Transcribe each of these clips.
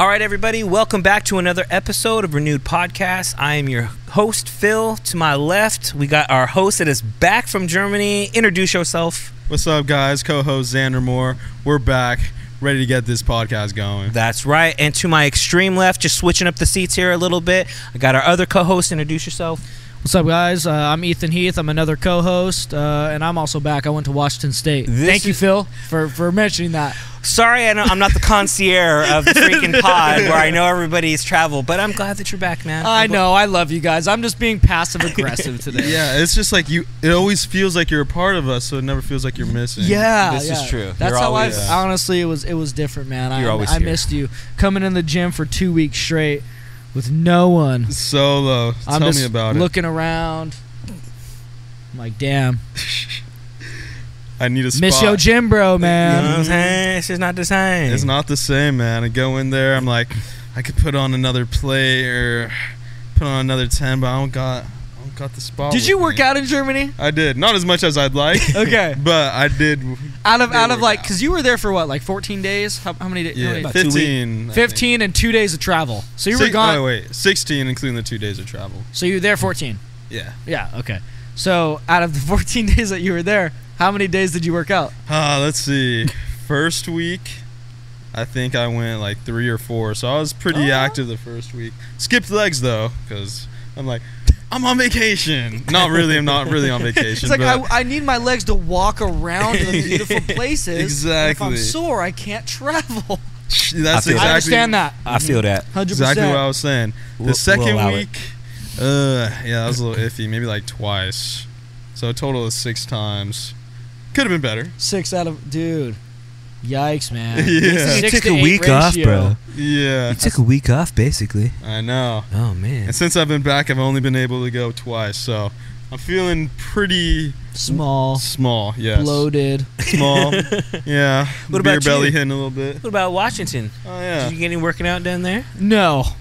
All right, everybody, welcome back to another episode of Renewed Podcast. I am your host, Phil. To my left, we got our host that is back from Germany. Introduce yourself. What's up, guys? Co-host Xander Moore. We're back, ready to get this podcast going. That's right. And to my extreme left, just switching up the seats here a little bit, I got our other co host. Introduce yourself. What's up, guys? Uh, I'm Ethan Heath. I'm another co-host, uh, and I'm also back. I went to Washington State. This Thank you, Phil, for, for mentioning that. Sorry, I I'm not the concierge of the freaking pod where I know everybody's traveled, but I'm glad that you're back, man. I I'm know. I love you guys. I'm just being passive aggressive today. Yeah, it's just like you. It always feels like you're a part of us, so it never feels like you're missing. Yeah, This is true. That's You're how always- I honestly it was. It was different, man. I, You're always I here. missed you coming in the gym for two weeks straight with no one. Solo. I'm Tell just me about it. looking around. I'm like, damn, I need a spot. miss your gym, bro, man. You know what I'm man. saying? It's just not the same. It's not the same, man. I go in there. I'm like, I could put on another play or put on another ten, but I don't got. I don't got the spot. Did you work me. out in Germany? I did. Not as much as I'd like. Okay. but I did. Out of Did out of like, out. cause you were there for what, like 14 days? How, how many days? Yeah, About fifteen. 15 and two days of travel. So you were gone. Oh wait, sixteen, including the two days of travel. So you were there 14. Yeah. Yeah. Okay. So out of the 14 days that you were there, how many days did you work out? Ah, let's see. First week, I think I went like three or four, so I was pretty Oh. active the first week. Skipped legs though, because I'm like, I'm on vacation. Not really. I'm not really on vacation. It's like but I, I need my legs to walk around the beautiful places. exactly. If I'm sore, I can't travel. that's I feel- exactly. I understand that. I feel that. 100%. Exactly what I was saying. We'll- The second we'll week, uh, yeah, that was a little iffy. Maybe like twice. So a total of six times. Could have been better. Six out of dude. Yikes, man. Yeah. You took to a eight week off, bro. Yeah, You took a week off, basically. I know. Oh man. And since I've been back, I've only been able to go twice. So I'm feeling pretty Small, small. Yes. bloated. Small. yeah. What Beer about belly you? hitting a little bit. What about Washington? Oh yeah. Did you get any working out down there? No.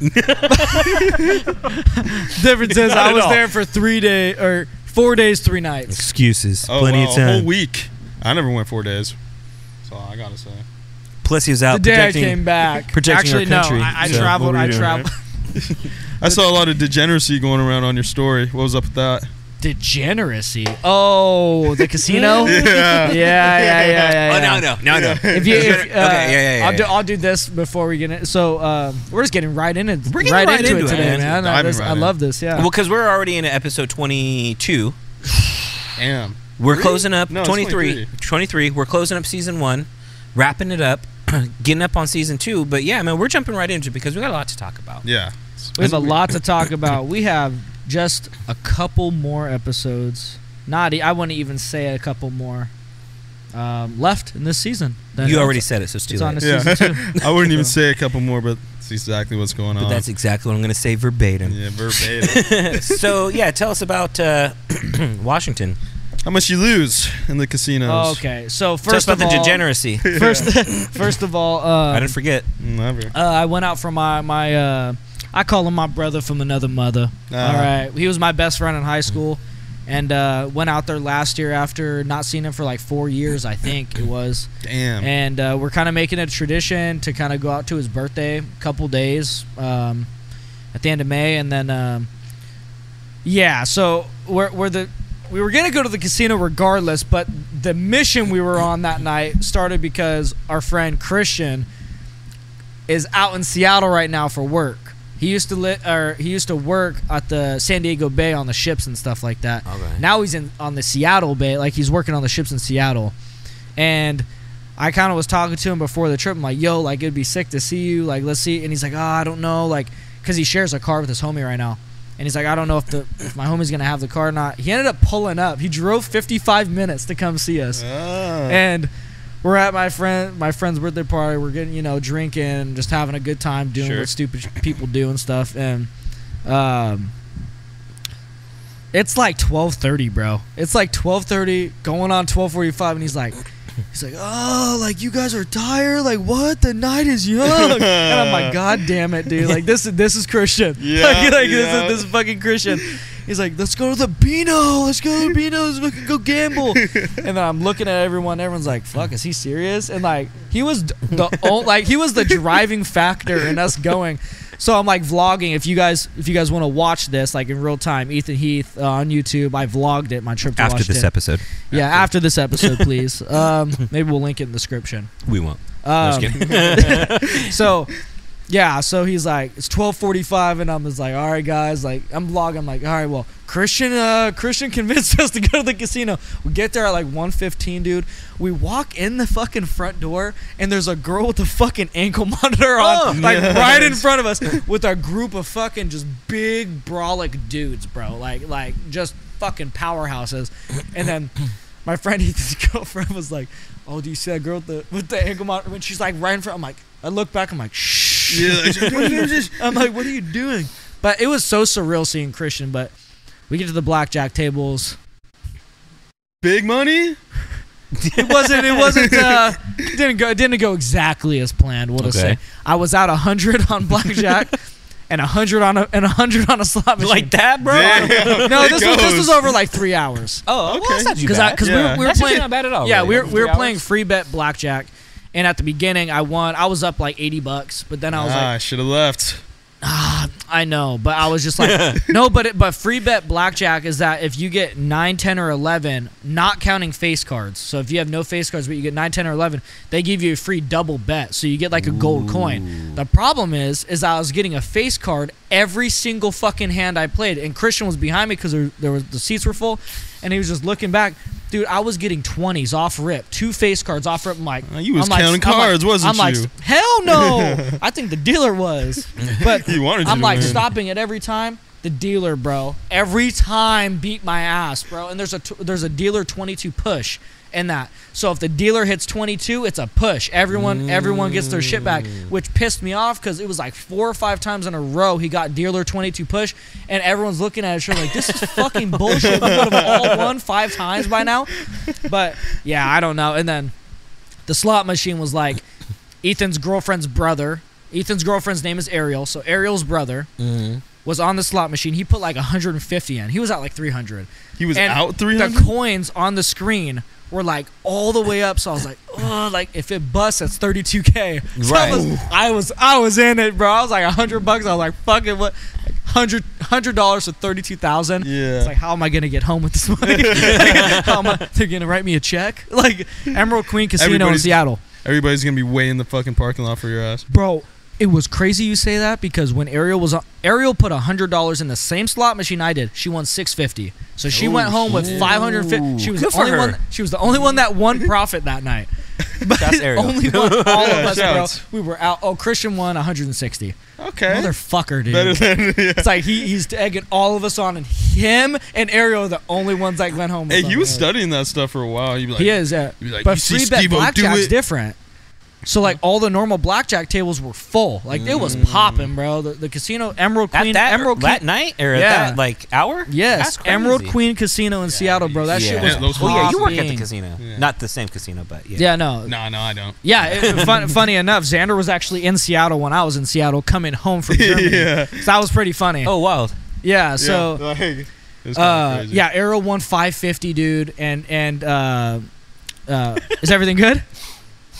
Difference is I was all. there for three days or four days, three nights. Excuses. Oh Plenty wow, of a whole week. I never went four days. So I gotta say. Plus, he was The out day I protecting. came back. protecting our Actually, country, no. I, I so traveled. what were I you doing, traveled. I saw a lot of degeneracy going around on your story. What was up with that? Degeneracy. Oh, the casino. Yeah. yeah, yeah, yeah, yeah. Oh yeah. no, no, no, no. If you, if, uh, okay, yeah, yeah, yeah. I'll do, yeah. I'll do this before we get in. So um, we're just getting right into We're getting right, right into, into it it, today, man. man. I, Diving this- right I in. love this. Yeah. Well, because we're already in episode 22. Damn. We're Really? closing up No, 23, 23. 23. We're closing up season one, wrapping it up, getting up on season two. But yeah, man, we're jumping right into it because we got a lot to talk about. Yeah. we have a lot to talk about. We have just a couple more episodes. Not, I wouldn't even say a couple more um, left in this season. Then You already said it, so it's too it's on late. Yeah. season two. I wouldn't even say a couple more, but it's exactly what's going on. But that's exactly what I'm going to say verbatim. yeah, verbatim. so yeah, tell us about uh, Washington. How much you lose in the casinos? Oh, okay, so Tell us first about of the all, degeneracy. first, first of all, um, I didn't forget. Never. Uh, I went out for my my. Uh, I call him my brother from another mother. Ah. All right, he was my best friend in high school, and uh, went out there last year after not seeing him for like four years, I think it was. Damn. And uh, we're kind of making a tradition to kind of go out to his birthday, a couple days um, at the end of May, and then um, yeah. So we're we're the we were gonna go to the casino regardless, but the mission we were on that night started because our friend Christian is out in Seattle right now for work. He used to li- or he used to work at the San Diego Bay on the ships and stuff like that. Okay. Now he's in on the Seattle Bay, like he's working on the ships in Seattle. And I kind of was talking to him before the trip. I'm like, "Yo, like it'd be sick to see you. Like, let's see." And he's like, "Oh, I don't know, like, cause he shares a car with his homie right now." And he's like, "I don't know if the if my homie's gonna have the car or not." He ended up pulling up. He drove 55 minutes to come see us Ah. and we're at my friend my friend's birthday party. We're getting you know drinking, just having a good time doing Sure. what stupid people do and stuff. And um, it's like twelve thirty, bro. It's like twelve thirty, going on twelve forty five, and he's like. He's like, oh, like you guys are tired. Like what? The night is young. and I'm like, God damn it, dude. Like this is this is Christian. Yeah, like, like, this is this is fucking Christian. He's like, let's go to the Beano. Let's go to the Beano's. We can go gamble. and then I'm looking at everyone. Everyone's like, fuck, is he serious? And like, he was the o- like he was the driving factor in us going. So I'm like vlogging. If you guys if you guys want to watch this like in real time, Ethan Heath uh, on YouTube, I vlogged it. My trip to After this episode, Yeah, after this episode, please. Um, maybe we'll link it in the description. we won't. Um, Just so yeah so he's like it's 12:45 and I'm just like all right guys like I'm vlogging I'm like all right well Christian uh Christian convinced us to go to the casino. We get there at like 1:15 dude. We walk in the fucking front door and there's a girl with a fucking ankle monitor on Oh. like Yes. right in front of us with a group of fucking just big brolic dudes bro. Like like just fucking powerhouses. And then my friend Ethan's girlfriend was like oh do you see that girl with the with the ankle monitor? When she's like right in front I'm like I look back I'm like shh Yeah, like, I'm like, what are you doing? But it was so surreal seeing Christian. But we get to the blackjack tables. big money. It wasn't. It wasn't. Uh, it didn't go. It didn't go exactly as planned. We'll just Okay. say I was out a hundred on blackjack. And a hundred on a and a hundred on a slot machine. like that, bro? Damn, no, this was, this was over like three hours. Oh, okay. Okay. that's not too Because bad. because Yeah. we were, we were That's playing. not bad at all. yeah, really. we were we were hours. playing free bet blackjack, and at the beginning I won. I was up like eighty bucks, but then I was like, ah, I should have left. Ah, I know, but I was just like, no, but it, but free bet blackjack is that if you get 9, 10, or 11, not counting face cards. So if you have no face cards, but you get 9, 10, or 11, they give you a free double bet. So you get like a gold coin. The problem is, is I was getting a face card every single fucking hand I played, and Christian was behind me because there, there was the seats were full, and he was just looking back. Dude, I was getting 20s off rip, two face cards off rip. I'm like, Uh, you was I'm like- counting I'm like- cards, wasn't you? I'm you? like, hell no. I think the dealer was. But He wanted I'm like win. stopping it every time. The dealer, bro, every time beat my ass, bro. And there's a t- there's a dealer 22 push in that. So if the dealer hits 22, it's a push. Everyone everyone gets their shit back, which pissed me off because it was like four or five times in a row he got dealer 22 push, and everyone's looking at each other like this is fucking bullshit. We would have all won five times by now. But yeah, I don't know. And then the slot machine was like Ethan's girlfriend's brother. Ethan's girlfriend's name is Ariel, so Ariel's brother Mhm. was on the slot machine. He put like 150 in. He was at like 300. He was And out three The coins on the screen were like all the way up. So I was like, oh, like if it busts, that's 32k. So I was, I was, I was in it, bro. I was like 100 bucks. I was like, fuck it, what? Like, 100 hundred dollars for 32,000. Yeah. It's like, how am I gonna get home with this money? Like, how am I? They're gonna write me a check? Like Emerald Queen Casino in Seattle. Everybody's gonna be way in the fucking parking lot for your ass. Bro, it was crazy you say that because when Ariel was Ariel put hundred dollars in the same slot machine I did, she won six fifty. So she oh, went home with five hundred fifty. She was Good the only one. She was the only one that won profit that night. But That's Ariel. only one. All of us, bro. We were out. Oh, Christian won one hundred and sixty. Okay. Motherfucker, dude. Better than yeah. it's like he, he's egging all of us on, and him and Ariel are the only ones that went home. with Hey, he was studying that stuff for a while. He'd be like, He is, yeah. Like, but "You free bet blackjack's it?" different. So like all the normal blackjack tables were full. Like it was popping, bro. The, the casino Emerald At Queen that, Emerald that Queen. night or Yeah. at that like hour? Yes, That's crazy. Emerald Queen Casino in Seattle, bro. That shit was Yeah, those Oh yeah, you work at the popping. casino. Yeah. Not the same casino, but yeah. Yeah, no. No, no, I don't. Yeah, it, fun, funny enough, Xander was actually in Seattle when I was in Seattle, coming home from Germany. yeah. So that was pretty funny. Oh wild. yeah. So yeah, like, it was kinda uh, crazy. yeah, Ariel won 550, dude, and and uh, uh, is everything good?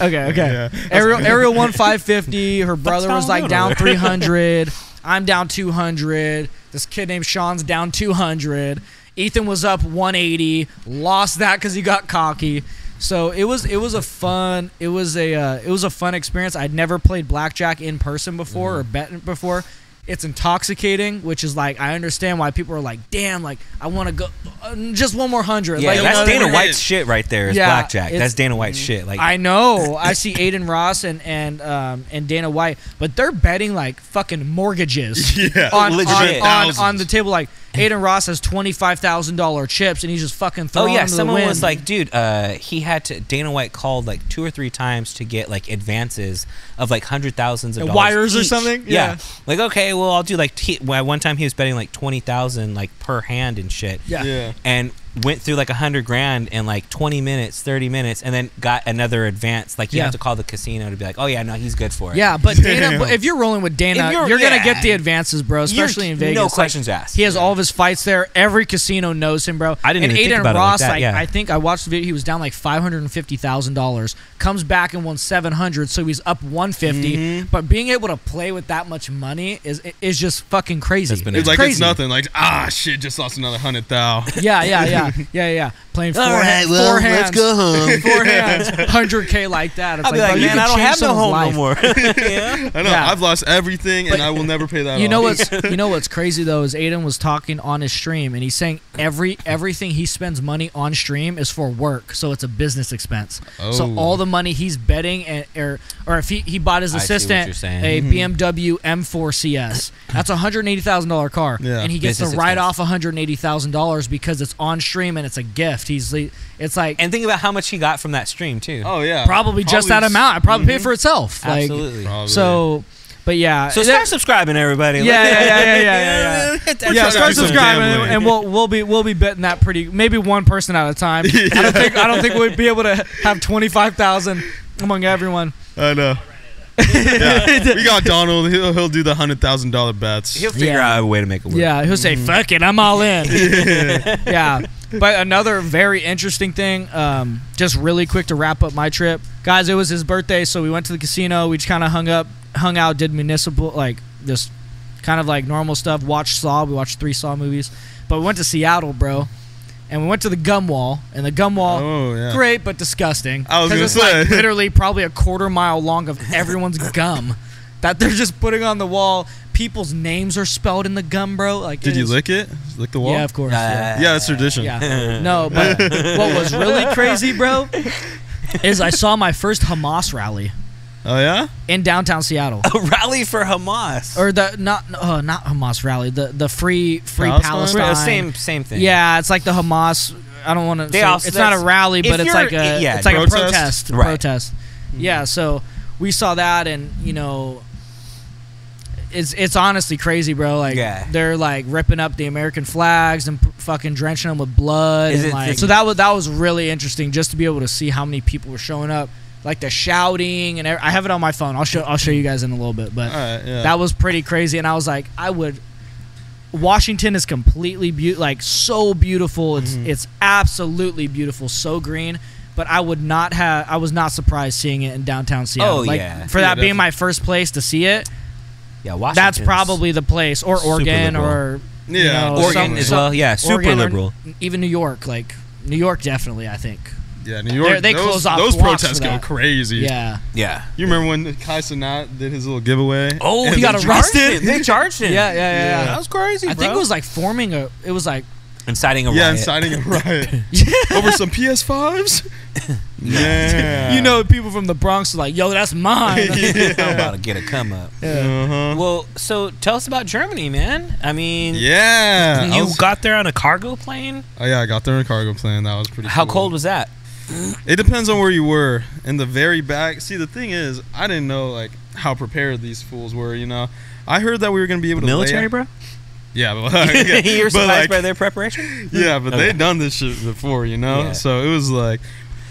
Okay, okay. Yeah. Ariel Ariel won 550. Her brother was like down 300. I'm down 200. This kid named Sean's down 200. Ethan was up 180. Lost that because he got cocky. So it was it was a fun it was a uh, it was a fun experience. I'd never played blackjack in person before or bet before. It's intoxicating, which is like I understand why people are like, "Damn, like I want to go uh, just one more hundred. Yeah, like, that's Dana White's shit right there. Is Yeah, blackjack. That's Dana White's shit. Like I know. I see Adin Ross and and um, and Dana White, but they're betting like fucking mortgages Yeah. on, on, Legit. on, Thousands. on the table. Like Adin Ross has twenty five thousand dollar chips, and he's just fucking Oh throwing yeah, them to the someone wind. was like, dude, uh, he had to. Dana White called like two or three times to get like advances of like hundred thousands of dollars wires or something? Yeah. Yeah. like okay, well I'll do like. T- well, one time he was betting like twenty thousand like per hand and shit. yeah. Yeah. And went through like a hundred grand in like 20 minutes, 30 minutes, and then got another advance. Like you Yeah. have to call the casino to be like, oh yeah, no, he's good for it. Yeah, but Dana, if you're rolling with Dana, If you're, you're- gonna get the advances, bro. You're- Especially in Vegas. no Like, questions asked. He has all of his fights there. Every casino knows him, bro. I didn't and even Adin think about it like that, yeah. I think I watched the video. He was down like five hundred and fifty thousand dollars. Comes back and won seven hundred, so he's up one Mm-hmm. But being able to play with that much money is is just fucking crazy. That's bananas. It's like crazy. it's nothing. Like ah shit, just lost another hundred thou. Yeah, yeah, yeah, yeah, yeah. Playing four, All right, hand- well, four let's hands, go home. four hands, hundred k like that. It's I'll be bro, like, you man, I don't have no someone's home life. no more. yeah. I know. Yeah. I've lost everything, But and I will never pay that. You know what's you know what's crazy though is Adin was talking on his stream and he's saying every everything he spends money on stream is for work, so it's a business expense. So Oh. all the money he's betting and or or if he, he bought his I see what assistant a mm-hmm. BMW M4 CS, that's a hundred eighty thousand dollar car, Yeah. and he gets Business to write expense. off one hundred eighty thousand dollars because it's on stream and it's a gift. He's le- it's like And think about how much he got from that stream too. Oh yeah. probably just that amount. It probably paid mm-hmm. for itself. Like Absolutely. Probably. so, but yeah. So it- start subscribing, everybody. Yeah, yeah, yeah, yeah, yeah, yeah, yeah. Hit that We're yeah, start subscribing, and, and we'll we'll be we'll be betting that pretty maybe one person at a time. I don't think I don't think we'd be able to have twenty five thousand among everyone. I know. yeah. We got Donald. He'll, he'll do the hundred thousand dollar bets. He'll figure Yeah. out a way to make it work. Yeah, he'll say mm-hmm. "fuck it, I'm all in." yeah, but another very interesting thing, um, just really quick to wrap up my trip, guys. It was his birthday, so we went to the casino. We just kind of hung up, hung out, did municipal like just kind of like normal stuff. Watched Saw. We watched three Saw movies, but we went to Seattle, bro, and we went to the Gum Wall, and the Gum Wall. Oh yeah. Great, but disgusting. I was gonna it's like say. literally probably a quarter mile long of everyone's gum that they're just putting on the wall. People's names are spelled in the gum, bro. Like, Did you is- lick it? Lick the wall? Yeah, of course. yeah. Yeah, it's tradition. Yeah. No, but what was really crazy, bro, is I saw my first Hamas rally Oh yeah. in downtown Seattle. A rally for Hamas. Or the not uh, not Hamas rally, the the free free Palestine? Palestine. Same same thing. Yeah, it's like the Hamas. I don't want to. They also- it's not a rally, but it's like a yeah, it's like protest? a protest. Right. Protest. Yeah. So we saw that, and you know, it's it's honestly crazy, bro. Like Yeah. they're like ripping up the American flags and p- fucking drenching them with blood. Is and, it like, so that was that was really interesting just to be able to see how many people were showing up, like the shouting and every, I have it on my phone. I'll show I'll show you guys in a little bit, but right. Yeah. that was pretty crazy and i was like i would washington is completely beautiful like so beautiful it's Mm-hmm. it's absolutely beautiful so green but i would not have i was not surprised seeing it in downtown seattle Oh, like yeah. for Yeah, that being my first place to see it yeah. Washington's that's probably the place or oregon liberal. or you Yeah, know, Oregon some- as well. Yeah, super Oregon liberal. even new york like new york definitely i think yeah. New York. they those, close off Those protests go crazy. yeah Yeah. You remember when Kai Cenat did his little giveaway? Oh, he got arrested? Charged. They charged him. yeah yeah yeah, yeah. That was crazy. i think it was like forming a it was like inciting a riot. Yeah, riot. inciting a riot over some PS5s. yeah. you know people from the bronx are like yo that's mine I'm about to get a come up. Uh-huh. Well, so tell us about Germany, man. I mean, Yeah. You was- got there on a cargo plane. oh yeah, I got there on a cargo plane. That was pretty. How cool. cold was that? It depends on where you were. In the very back. See, the thing is, I didn't know like how prepared these fools were. You know, I heard that we were gonna be able to lay Military, out- bro. Yeah, but, yeah, You're surprised like, by their preparation. Yeah, but Okay. they'd done this shit before, you know. Yeah. So it was like,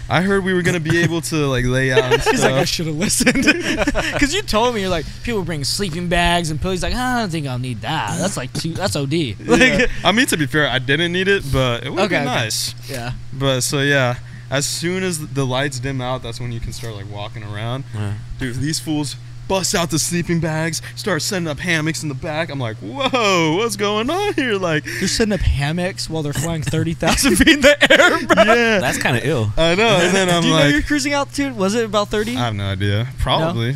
I heard we were gonna be able to like lay out. And He's like, I should have listened. Because you told me, you're like, people bring sleeping bags and pillows. Like, I don't think I'll need that. That's like, too, that's OD. Like, Yeah. I mean, to be fair, I didn't need it, but it would Okay, be okay. nice. yeah. But so yeah, as soon as the lights dim out, that's when you can start like walking around. Yeah. Dude, these fools bust out the sleeping bags, start setting up hammocks in the back. I'm like, whoa, what's going on here? Like, They're setting up hammocks while they're flying 30,000 feet in the air, bro. yeah, That's kind of ill. I know. And then I'm Do you know like, your cruising altitude? Was it about 30? I have no idea. Probably.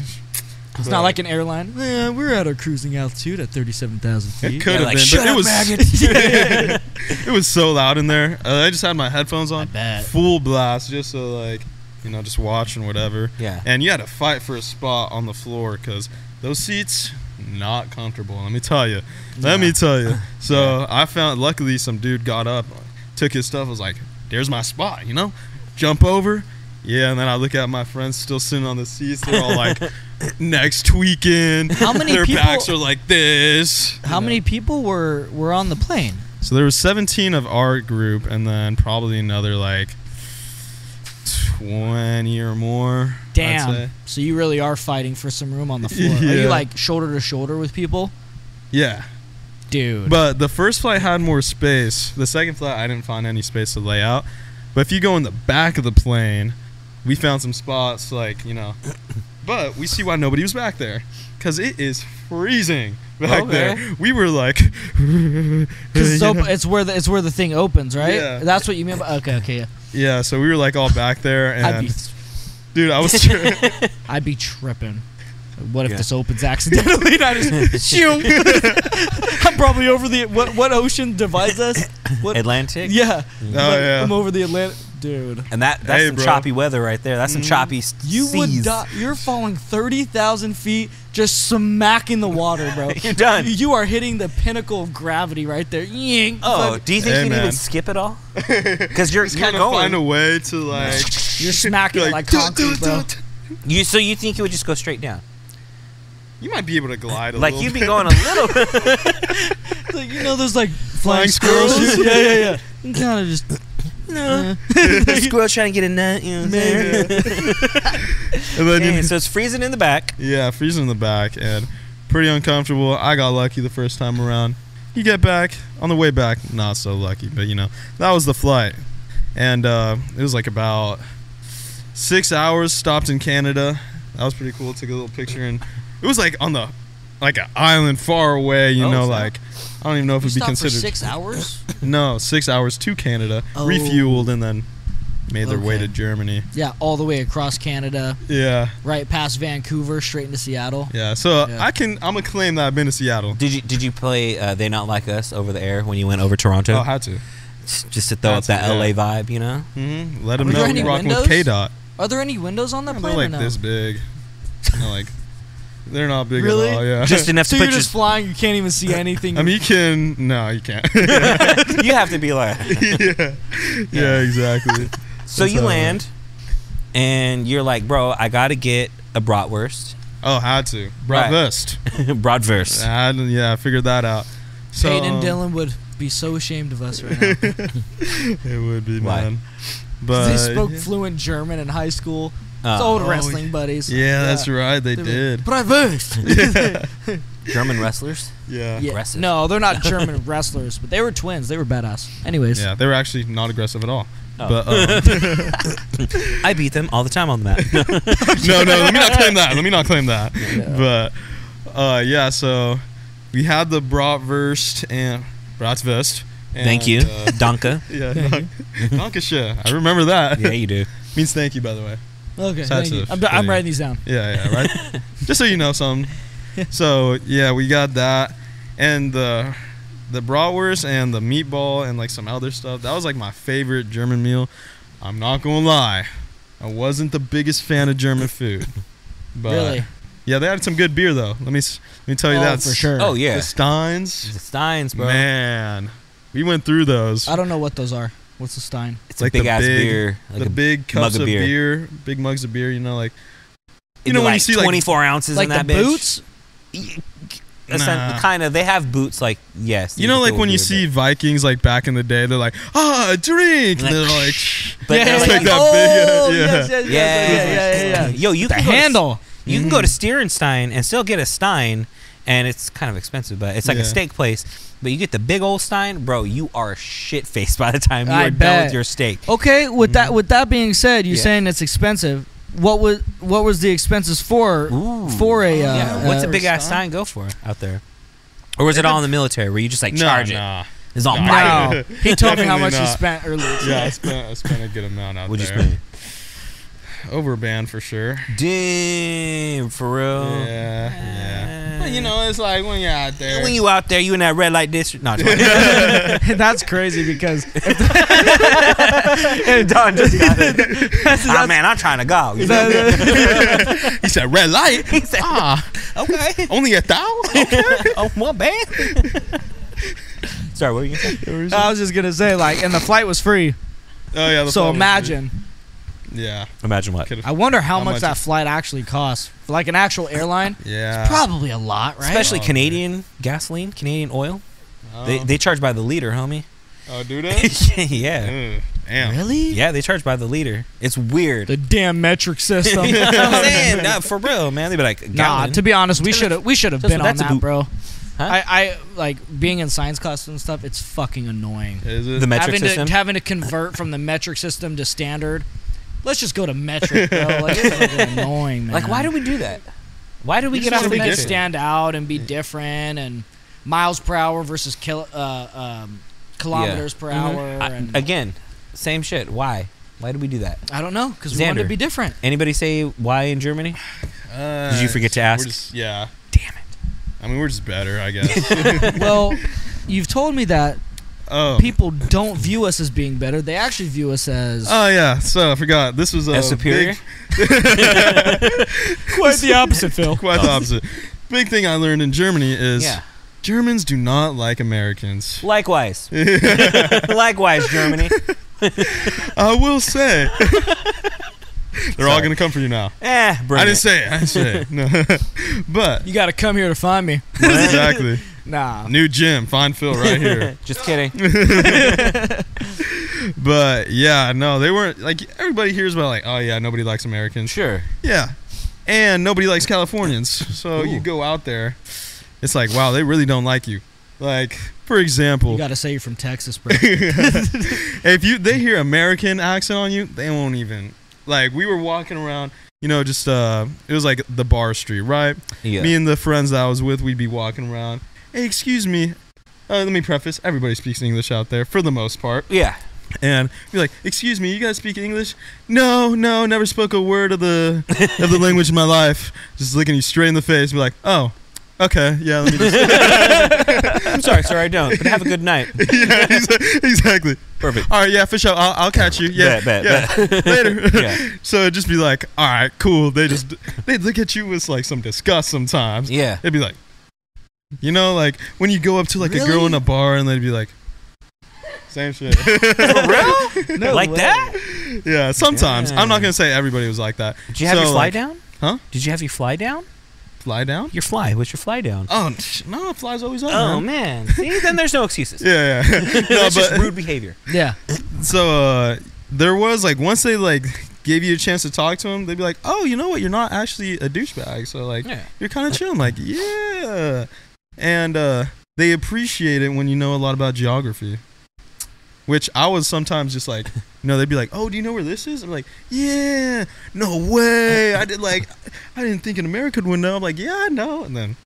it's not like an airline. Yeah, we're at our cruising altitude at 37,000 feet. It could They're have like, been, "Shut but it up, was it was so loud in there. Uh, I just had my headphones on, bet. full blast, just so like, you know, just watching whatever. Yeah. And you had to fight for a spot on the floor because those seats not comfortable. Let me tell you. Let me tell you. So I found luckily some dude got up, took his stuff, was like, "There's my spot," you know, jump over. Yeah, and then I look at my friends still sitting on the seats. They're all like, next tweaking. How many Their people- backs are like this. How you know. many people were, were on the plane? So there was 17 of our group, and then probably another like 20 or more. Damn. So you really are fighting for some room on the floor. Are you like shoulder to shoulder with people? Yeah. Dude. But the first flight had more space. The second flight, I didn't find any space to lay out. But if you go in the back of the plane, we found some spots, like, you know. But we see why nobody was back there. Because it is freezing back Okay. there. We were like. Because it's, you op- know? it's where the it's where the thing opens, right? Yeah. That's what you mean by okay, okay. Yeah. Yeah, so we were like all back there. I'd And, be dude, I was. tri- I'd be tripping. What if Yeah. this opens accidentally? and I just shoot. I'm probably over the what what ocean divides us? What? Atlantic. Yeah. oh, Like, yeah. I'm over the Atlantic, dude. And that that's Hey, some bro. choppy weather right there. That's some Mm. choppy s- You would seas. die. You're falling thirty thousand feet, just smacking the water, bro. You're done. You are hitting the pinnacle of gravity right there. Ying. Oh, Fuck. do you think Hey, you'd even skip it all? Because you're Just you're kind of find a way to, like. you're smacking be it like concrete, bro. duh, duh." You so you think you would just go straight down? You might be able to glide a Like little Like you'd be bit. going a little. Like, you know those like Flying flying squirrels? squirrels? yeah, yeah, yeah. You kind of just. No. Uh, Squirrel trying to get a nut. You know what I'm saying? And then you so it's freezing in the back. Yeah, freezing in the back and pretty uncomfortable. I got lucky the first time around. You get back on the way back, not so lucky, but you know that was the flight, and uh, it was like about six hours. Stopped in Canada. That was pretty cool. Took a little picture and it was like on the like an island far away. You Oh, know, so- like I don't even know if You it'd be stopped for considered. six hours? No, six hours to Canada, Oh. refueled, and then made their way to Germany. Yeah, all the way across Canada, Yeah, right past Vancouver, straight into Seattle. yeah. So Yeah. I can I'm gonna claim that I've been to Seattle. Did you did you play uh, They Not Like Us over the air when you went over Toronto? Oh, had to. just to throw up That's- that yeah. LA vibe, you know? Mm-hmm. Let them Were there know any we're rocking windows? with K Dot. Are there any windows on that They're plane? like or no? this big. They're like they're not big Really? at all. Yeah. Just enough So to you're put just flying, you can't even see anything. I mean, you can. No, you can't. you. you have to be like. yeah. Yeah. Exactly. So That's you how it land, and you're like, bro, I gotta get a bratwurst, Oh, had to. Right. Bratwurst. bratwurst. I yeah, I figured that out. So Peyton and um, Dylan would be so ashamed of us right now. it would be Why? man. But they spoke fluent German in high school. It's Uh, old Oh, wrestling buddies. yeah, that's right. They They were- did. Bratwurst. German wrestlers. Yeah. Yeah. Aggressive. No, they're not German wrestlers, but they were twins. They were badass. Anyways, Yeah, they were actually not aggressive at all. Oh. But um, I beat them all the time on the mat. no, no, let me not claim that. Let me not claim that. Yeah. But uh, yeah, so we had the bratwurst and bratwurst. And, Thank you, Uh, Danke. yeah, dank- Dankeschön. I remember that. Yeah, you do. Means thank you, by the way. Okay, thank you. a I'm, I'm writing these down. Yeah, yeah, right. Just so you know some. So yeah, we got that, and the the bratwurst and the meatball and like some other stuff. That was like my favorite German meal. I'm not gonna lie, I wasn't the biggest fan of German food. But really? Yeah, they had some good beer though. Let me let me tell you Oh, that for sure. Oh yeah, The Steins, the Steins, bro. man, we went through those. I don't know what those are. What's the Stein? It's a Like the big ass big- beer. Like the big cups mug of of beer. beer. big mugs of beer. You know, like you know know, when you like see, like- 24 ounces like in the bitch. boots? Nah. Kind of. They have boots. Like yes. you know, like when you beer, see Vikings like back in the day, they're like, ah, drink, and Like, they're like, But, but yeah, they're it's like, like that big, uh, oh, yeah. yes, yes, yeah, yes, yeah, yeah, yeah, yeah. Yo, you The can go to- handle. you can go to Stierenstein and still get a Stein, and it's kind of expensive, but it's like Yeah. a steak place. But you get the big old Stein, bro. You are shit faced by the time you I are done with your steak. Okay, with that with that being said, you're Yeah. saying it's expensive. What was what was the expenses for Ooh. for a uh, yeah. What's uh, a big ass Stein? Stein go for out there? Or was it all in the military where you just like no, charge it? nah. It's all No. No, he told me how Definitely much he spent earlier. Yeah, I spent I spent a good amount out What'd you there. spend? Over a band for sure. Damn, for real. Yeah, yeah. But, you know, it's like when you're out there. When you out there, you in that red light district. No, That's crazy because Don just got it. Ah, man, I'm trying to go. You know? he said red light. He said, ah, okay. only a thou. Oh, well, bad. Sorry, what were you gonna say? I was just gonna say like, and the flight was free. Oh yeah. The So phone was imagine. good. Yeah. Imagine what? Could've- I wonder how, How much, much that flight actually costs. For like an actual airline, Yeah. probably a lot, right? Especially Oh, Canadian gasoline, Canadian oil. They Um, they charge by the liter, homie. oh, do they? yeah. Ugh, damn. Really? Yeah, they charge by the liter. It's weird. The damn metric system. You know I'm saying? Nah, for real, man. They'd be like, Nah, to be honest, we should have we should have been on that, boot. bro. Huh? I, I like being in science class and stuff. It's fucking annoying. Is it? the metric having system. to having to convert from the metric system to standard. Let's just go to metric, bro. Like it's fucking annoying, man. like, why do we do that? Why do we You get just off to the wanna make it metric? stand out and be different and miles per hour versus kil- uh, um, kilometers per Mhm. hour? I- and again, same shit. Why? Why do we do that? I don't know because we wanted to be different. Anybody say why in Germany? Uh, Did you forget to ask? just- yeah. Damn it. I mean, we're just better, I guess. well, you've told me that oh. people don't view us as being better. They actually view us as Oh yeah. So I forgot. This was a As superior? big- quite the opposite, Phil. quite the opposite. Big thing I learned in Germany is Yeah. Germans do not like Americans. Likewise. Likewise, Germany. I will say. They're all gonna come for you now. Eh, bring I didn't say it. I didn't say it. No. but You got to come here to find me. exactly. Nah. New gym. Find Phil right here. Just kidding. But yeah, no, they weren't like everybody hears about like, oh yeah, nobody likes Americans. Sure. Yeah. And nobody likes Californians. So you go out there, it's like, wow, they really don't like you. Like, for example, You got to say you're from Texas, bro. if you they hear American accent on you, they won't even like we were walking around, you know, just uh it was like the bar street, right? Yeah. Me and the friends that I was with, we'd be walking around. Hey, excuse me. Uh, let me preface, everybody speaks English out there for the most part. yeah. And be like, "Excuse me, you guys speak English?" No, no, never spoke a word of the of the language in my life. Just looking you straight in the face, be like, "Oh, okay, yeah, let me just." I'm sorry, sir, I don't. But have a good night. yeah, exactly. Perfect. All right, yeah, for sure. I'll, I'll catch you. Yeah, Bet, bet, yeah. bet. Later. Yeah. So it'd just be like, all right, cool. They just they'd look at you with like some disgust sometimes. Yeah. They'd be like, you know, like when you go up to like a girl in a bar and they'd be like, same shit. For real? No like way. that? yeah, sometimes. I'm not gonna say everybody was like that. Did you have So, your fly like, down? Huh? Did you have your fly down? Fly down? Your fly. What's your fly down? Oh sh- no, it flies always on. Oh man. man. See, then there's no excuses. Yeah, yeah. no, That's just but rude behavior. Yeah. so uh, there was like once they like gave you a chance to talk to them, they'd be like, "Oh, you know what? You're not actually a douchebag. So like, Yeah. you're kind of chill." I'm like, yeah. And uh, they appreciate it when you know a lot about geography. Which I was sometimes just like, you know, they'd be like, "Oh, do you know where this is?" I'm like, "Yeah, no way." I did like, I didn't think an American would know. I'm like, "Yeah, I know," and then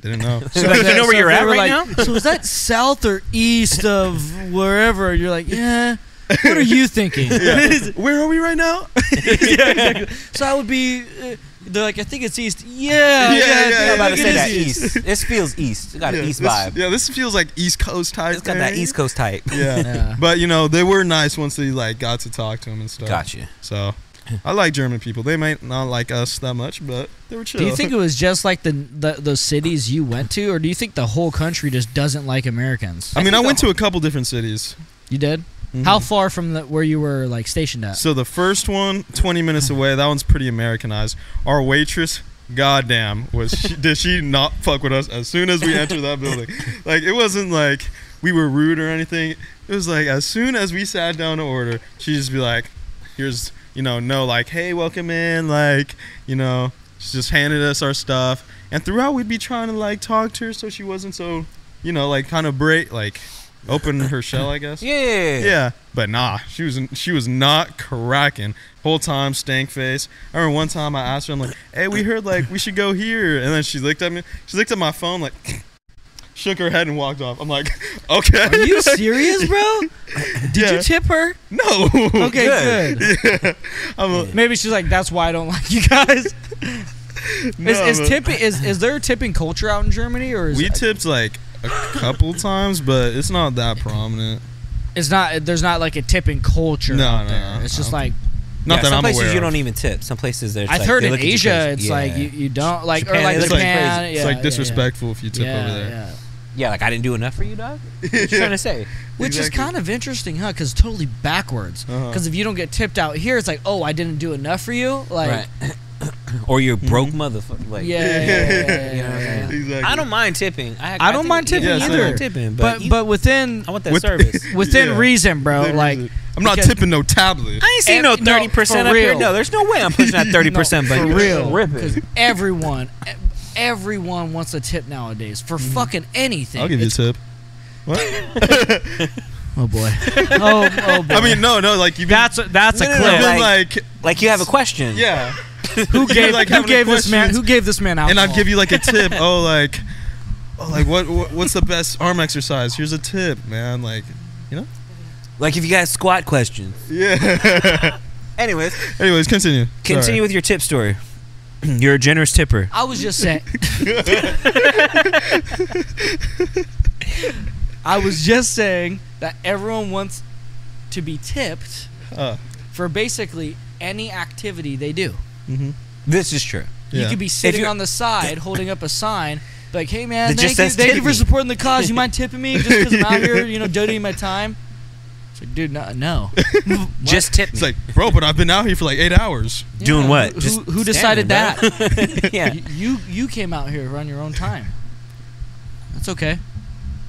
didn't know. So like, you know where so you're at right like, now? So is that south or east of wherever? You're like, yeah. What are you thinking? Yeah. Where are we right now? yeah, exactly. So I would be. Uh, they're like, I think it's east. Yeah, Yeah, yeah. yeah, yeah, I'm yeah, about to say that it is east. This feels east. It got yeah, an east this- vibe. Yeah, this feels like East Coast type. It's got that. East Coast type. Yeah. Yeah. But you know, they were nice once they like got to talk to them and stuff. Gotcha. So I like German people. They might not like us that much, but they were chill. Do you think it was just like the, the those cities you went to, or do you think the whole country just doesn't like Americans? I mean, I I went to a couple different cities. You did. Mhm. How far from the, where you were like stationed at? So the first one, 20 minutes away. That one's pretty Americanized. Our waitress, goddamn, was she, did she not fuck with us as soon as we entered that building? Like it wasn't like we were rude or anything. It was like as soon as we sat down to order, she'd just be like, "Here's, you know, no, like, hey, welcome in, like, you know." She just handed us our stuff, and throughout we'd be trying to like talk to her so she wasn't so, you know, like kind of break, like open her shell, I guess. Yeah. Yeah, but nah, she was she was not cracking. Whole time, stank face. I remember one time I asked her, I'm like, "Hey, we heard like we should go here," and then she looked at me. She looked at my phone, like, shook her head and walked off. I'm like, "Okay." Are you serious, bro? Did Yeah. you tip her? No. Okay, Good. good. yeah. I'm a, Maybe she's like, that's why I don't like you guys. no, is is tipping is is there a tipping culture out in Germany or is we tipped like a couple times, but it's not that prominent. it's not there's not like a tipping culture No, out no, there. no, it's just like Not yeah, that some I'm places aware you of. don't even tip. Some places there's. I've like, heard they in look Asia it's Yeah. like you, you don't like or like it's like Japan. crazy. yeah, it's like yeah, disrespectful if you tip yeah. over there. Yeah. yeah, like I didn't do enough for you, dog. What you trying to say? Which is kind of interesting, huh? Because totally backwards. Uh-huh. Because if you don't get tipped out here, it's like, oh, I didn't do enough for you. Like, right. Or you're mm-hmm. broke motherfucker. Like, yeah, yeah, yeah, yeah, yeah, You know what I'm saying? Exactly. I don't mind tipping. I, I don't think- mind tipping yeah, I don't either. mind tipping, but But you- but within I want that With- service. within Yeah. reason, bro. Within like reason. I'm not because- tipping no tablet. I ain't seen Ev- no no, thirty percent for up here. real. No, there's no way I'm pushing that thirty percent. No, but for real. rip because everyone, e- everyone wants a tip nowadays for mm-hmm. fucking anything. I'll give you a It's- tip. What? Oh boy. oh, oh boy. I mean, no, no, like you've been, that's a, that's a No, no, clip. no, you've been like- like, Like you have a question. yeah, who gave like who gave this man questions. who gave this man alcohol? and I'd give you like a tip. Oh, like, oh, like what, what? What's the best arm exercise? Here's a tip, man. Like, you know, Like if you got squat questions. yeah. Anyways, Anyways, continue. continue with your tip story. You're a generous tipper. I was just saying. I was just saying that everyone wants to be tipped Uh, for basically any activity they do. Mm-hmm. This is true. You could be sitting on the side holding up a sign, like, "Hey man, thank just you, thank you for supporting the cause. You mind tipping me just because I'm out here, you know, donating my time?" It's like, dude, no, no. Just tip me. It's like, bro, but I've been out here for like eight hours. Doing what? Who, Just who decided standing, that? yeah. You you came out here on your own time. That's okay.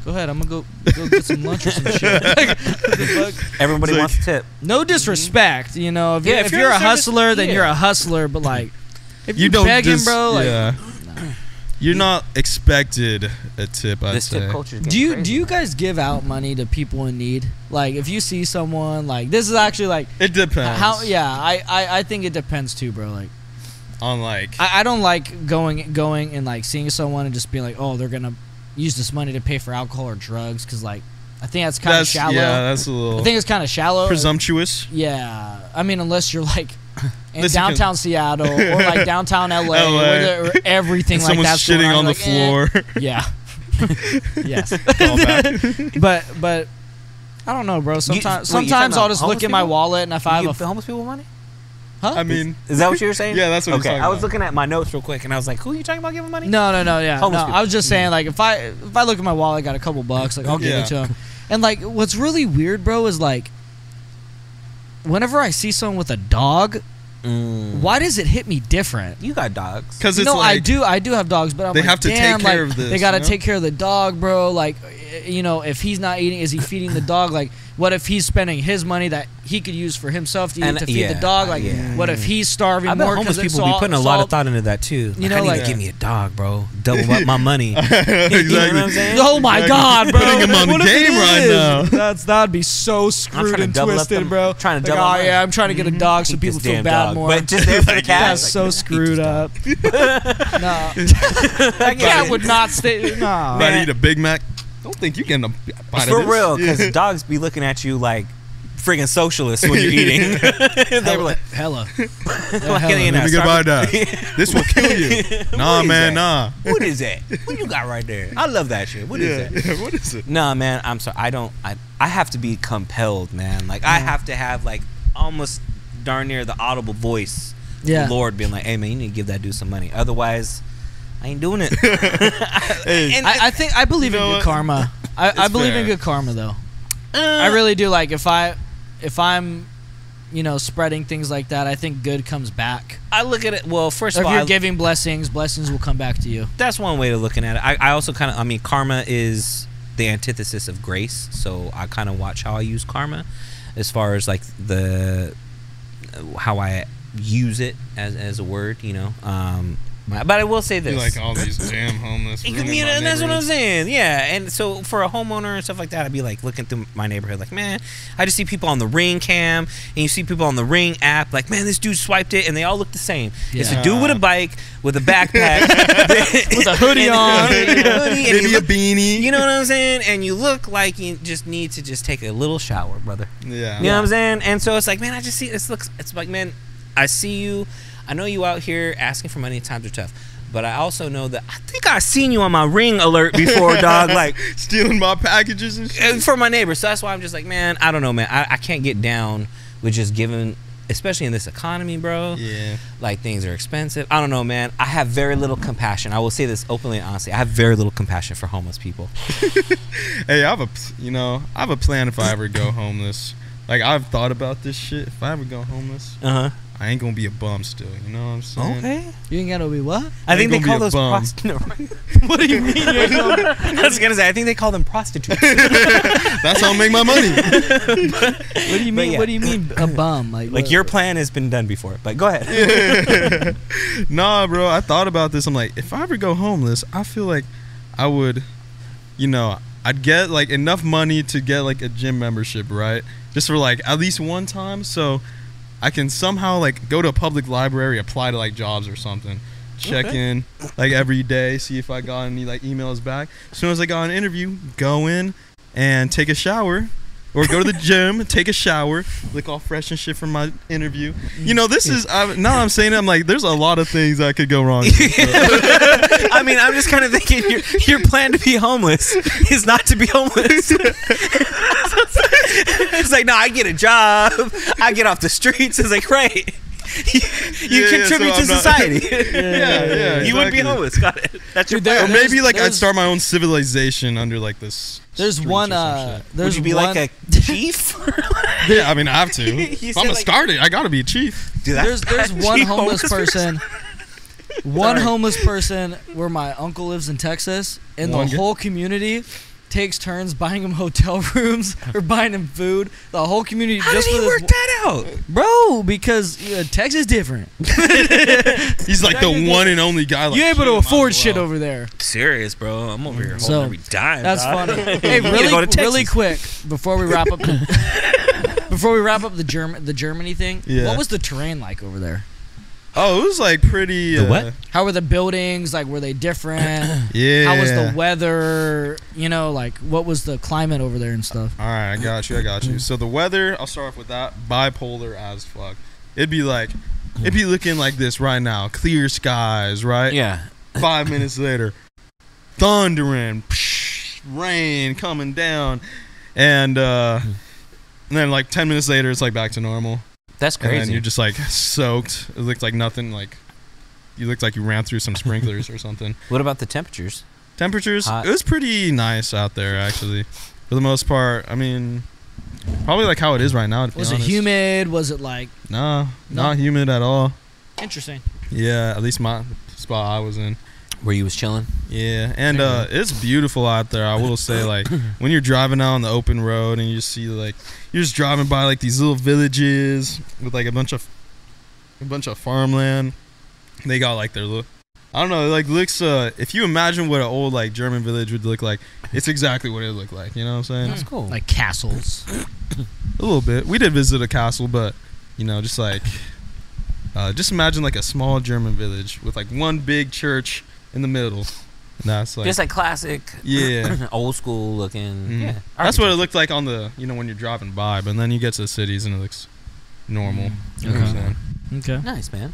Go ahead. I'm gonna go go get some lunch or some shit. Like, what the fuck? Everybody like- wants a tip. No disrespect, you know. If, Yeah, you're, if if you're you're, a service, hustler, then yeah. you're a hustler. But like, if You you don't begging, just, bro, like, yeah. You're not expected a tip. I'd This say. tip culture. do you crazy, do you man. guys give out money to people in need? Like, if you see someone, like, this is actually like It depends. how. Yeah, I, I I think it depends too, bro. Like, On like, I, I don't like going going and like seeing someone and just being like, oh, they're gonna use this money to pay for alcohol or drugs, because like, I think that's kind of that's shallow. yeah, that's a I little I think it's kind of shallow. presumptuous. Yeah, I mean, unless you're like in Unless you can- downtown Seattle or like downtown LA, LA. Where, where everything And like someone's that's going shitting on you're the like, eh. floor. Yeah. yes. But but I don't know, bro. Sometimes you're sometimes I'll just look homeless in my wallet and if I You have give a homeless people money? Huh? I mean, Is that what you were saying? Yeah, that's what he's Okay, talking I was about. looking at my notes real quick, and I was like, "Who are you talking about giving money?" No, no, no, yeah. No, people. I was just saying, like, if I if I look at my wallet, I got a couple bucks, like, I'll give Yeah. it to him. And like, what's really weird, bro, is like, whenever I see someone with a dog, Mm. why does it hit me different? You got dogs. because it's no, I do. I do have dogs, but I'm They like, have to take care like, of this, They got to you know? take care of the dog, bro. Like, eh, you know, if he's not eating, is he feeding the dog? Like, what if he's spending his money that he could use for himself to eat And- to feed yeah, the dog? Like, yeah. what if he's starving I bet more? homeless 'cause it's people be all- putting a lot all- of thought into that too. You Like, know, I need like- to give me a dog, bro. Double up my money. exactly. You know what I'm saying? Oh my Exactly. god, bro! Putting him on What if it game right now. That's that'd be so screwed trying to and double up twisted, them- bro. trying to Like, double oh yeah, I'm trying to get a mm-hmm. dog so people feel bad more. But just there for the cat. That's so screwed up. dog. no, that cat would not stay. No, About Man. to eat a Big Mac. Don't think you getting a bite For of this. real, because dogs be looking at you like friggin' socialists when you're eating. they were like, hella. like, hella. Let me get by start- that. This will kill you. nah, man, that? nah. What is that? What you got right there? I love that shit. What is yeah, that? yeah, what is it? No, man, I'm sorry. I don't. I I have to be compelled, man. Like I have to have like almost darn near the audible voice, of Yeah. the Lord being like, "Hey, man, you need to give that dude some money. Otherwise, I ain't doing it." Hey, And- I, I think I believe You know in good what? karma. I, I It's believe in good karma though. Uh, I really do. Like if I if I'm you know spreading things like that, I think good comes back. I look at it. Well, first Or of all, if you're I- giving blessings, blessings will come back to you. that's one way of looking at it. I, I also kind of, I mean, karma is the antithesis of grace. So I kind of watch how I use karma, as far as like the how I use it as as a word. You know, um, my- but I will say this. like all these damn homeless. You could be, and that's what I'm saying. Yeah, and so for a homeowner and stuff like that, I'd be like looking through my neighborhood, like, man, I just see people on the Ring cam, and you see people on the Ring app, like, man, this dude swiped it, and they all look the same. It's a dude with a bike, with a backpack, With a hoodie and- on. and a hoodie, and you Maybe a look- beanie. You know what I'm saying? And you look like you just need to just take a little shower, brother. yeah. You know what I'm saying? And so it's like, man, I just see this looks. It's like, man, I see you. I know you out here asking for money. Times are tough, but I also know that I think I seen you on my ring alert before, dog. Like Stealing my packages and shit. for my neighbors. So that's why I'm just like, man, I don't know, man. I, I can't get down with just giving, especially in this economy, bro. Yeah. Like things are expensive. I don't know, man. I have very little compassion. I will say this openly and honestly. I have very little compassion for homeless people. Hey, I have a you know, I have a plan if I ever go homeless. Like I've thought about this shit. If I ever go homeless, Uh huh. I ain't gonna be a bum still. You know what I'm saying? Okay. You ain't gotta be what? I think they call those be a bum. prost- no, what do you mean? You ain't gonna I was gonna say I think they call them prostitutes. That's how I make my money. What do you mean? yeah. What do you mean a bum? Like, like what- your plan has been done before, but go ahead. nah, bro. I thought about this. I'm like, if I ever go homeless, I feel like I would, you know, I'd get like enough money to get like a gym membership, right? Just for like at least one time, so I can somehow like go to a public library, apply to like jobs or something. Check Okay. in like every day, see if I got any like emails back. As soon as I got an interview, go in and take a shower. Or go to the gym, take a shower, look all fresh and shit from my interview. You know, this is I, now I'm saying it, I'm like, there's a lot of things that could go wrong. I mean, I'm just kind of thinking your your plan to be homeless is not to be homeless. it's like, no, I get a job, I get off the streets. It's like, right, you, you Yeah, yeah, contribute so to I'm not- society. yeah, yeah, you wouldn't be homeless. Got it. That's your Dude, there- Or maybe like I'd start my own civilization under like this. There's one. or Uh, shit. there's would you be one, like a chief? Yeah, I mean I have to. If I'm gonna like- start it, I gotta be a chief. Dude, there's there's one homeless person. One homeless person where my uncle lives in Texas, and the whole community takes turns buying him hotel rooms or buying him food. The whole community How just did he this work that out? bro, because yeah, Texas different. He's like the one and only guy. Like, you able to afford shit well. over there. Serious, bro. I'm over here holding So, every dime. That's dog. funny. hey, You gotta really, go to really quick before we wrap up. The, before we wrap up the German the Germany thing, Yeah. what was the terrain like over there? Oh, it was like pretty. The uh, what? How were the buildings? Like, were they different? Yeah. How was the weather? You know, like what was the climate over there and stuff? All right, I got you. I got you. So the weather, I'll start off with that. Bipolar as fuck. It'd be like, it'd be looking like this right now. Clear skies, right? Yeah. Five minutes later, thundering, psh, rain coming down, and uh, and then like ten minutes later, it's like back to normal. That's crazy. And then crazy. you're just like soaked. It looked like nothing. Like you looked like you ran through some sprinklers or something. what about the temperatures? Temperatures, Hot. it was pretty nice out there actually. For the most part, I mean, probably like how it is right now. To be Was it honest. humid? Was it like Nah, No? not humid at all. interesting? Yeah, at least my spot I was in. Where you was chilling? Yeah, and uh, it's beautiful out there. I will say, like when you're driving out on the open road and you see like you're just driving by like these little villages with like a bunch of a bunch of farmland. They got like their little. I don't know. It like looks. Uh, if you imagine what an old like German village would look like, it's exactly what it looked like. You know what I'm saying? That's cool. Like castles. A little bit. We did visit a castle, but you know, just like uh, just imagine like a small German village with like one big church in the middle. And that's like just like classic, yeah. old school looking. Mhm. Yeah. That's what it looked like on the you know when you're driving by, but then you get to the cities and it looks normal. You know what I'm Okay. Okay. Nice, man.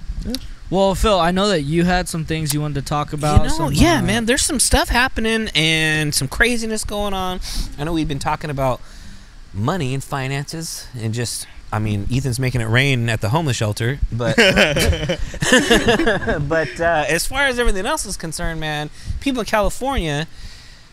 Well, Phil, I know that you had some things you wanted to talk about. you know, some, yeah, uh, man. There's some stuff happening and some craziness going on. I know we've been talking about money and finances and just. I mean, Ethan's making it rain at the homeless shelter, but but uh, as far as everything else is concerned, man, people in California,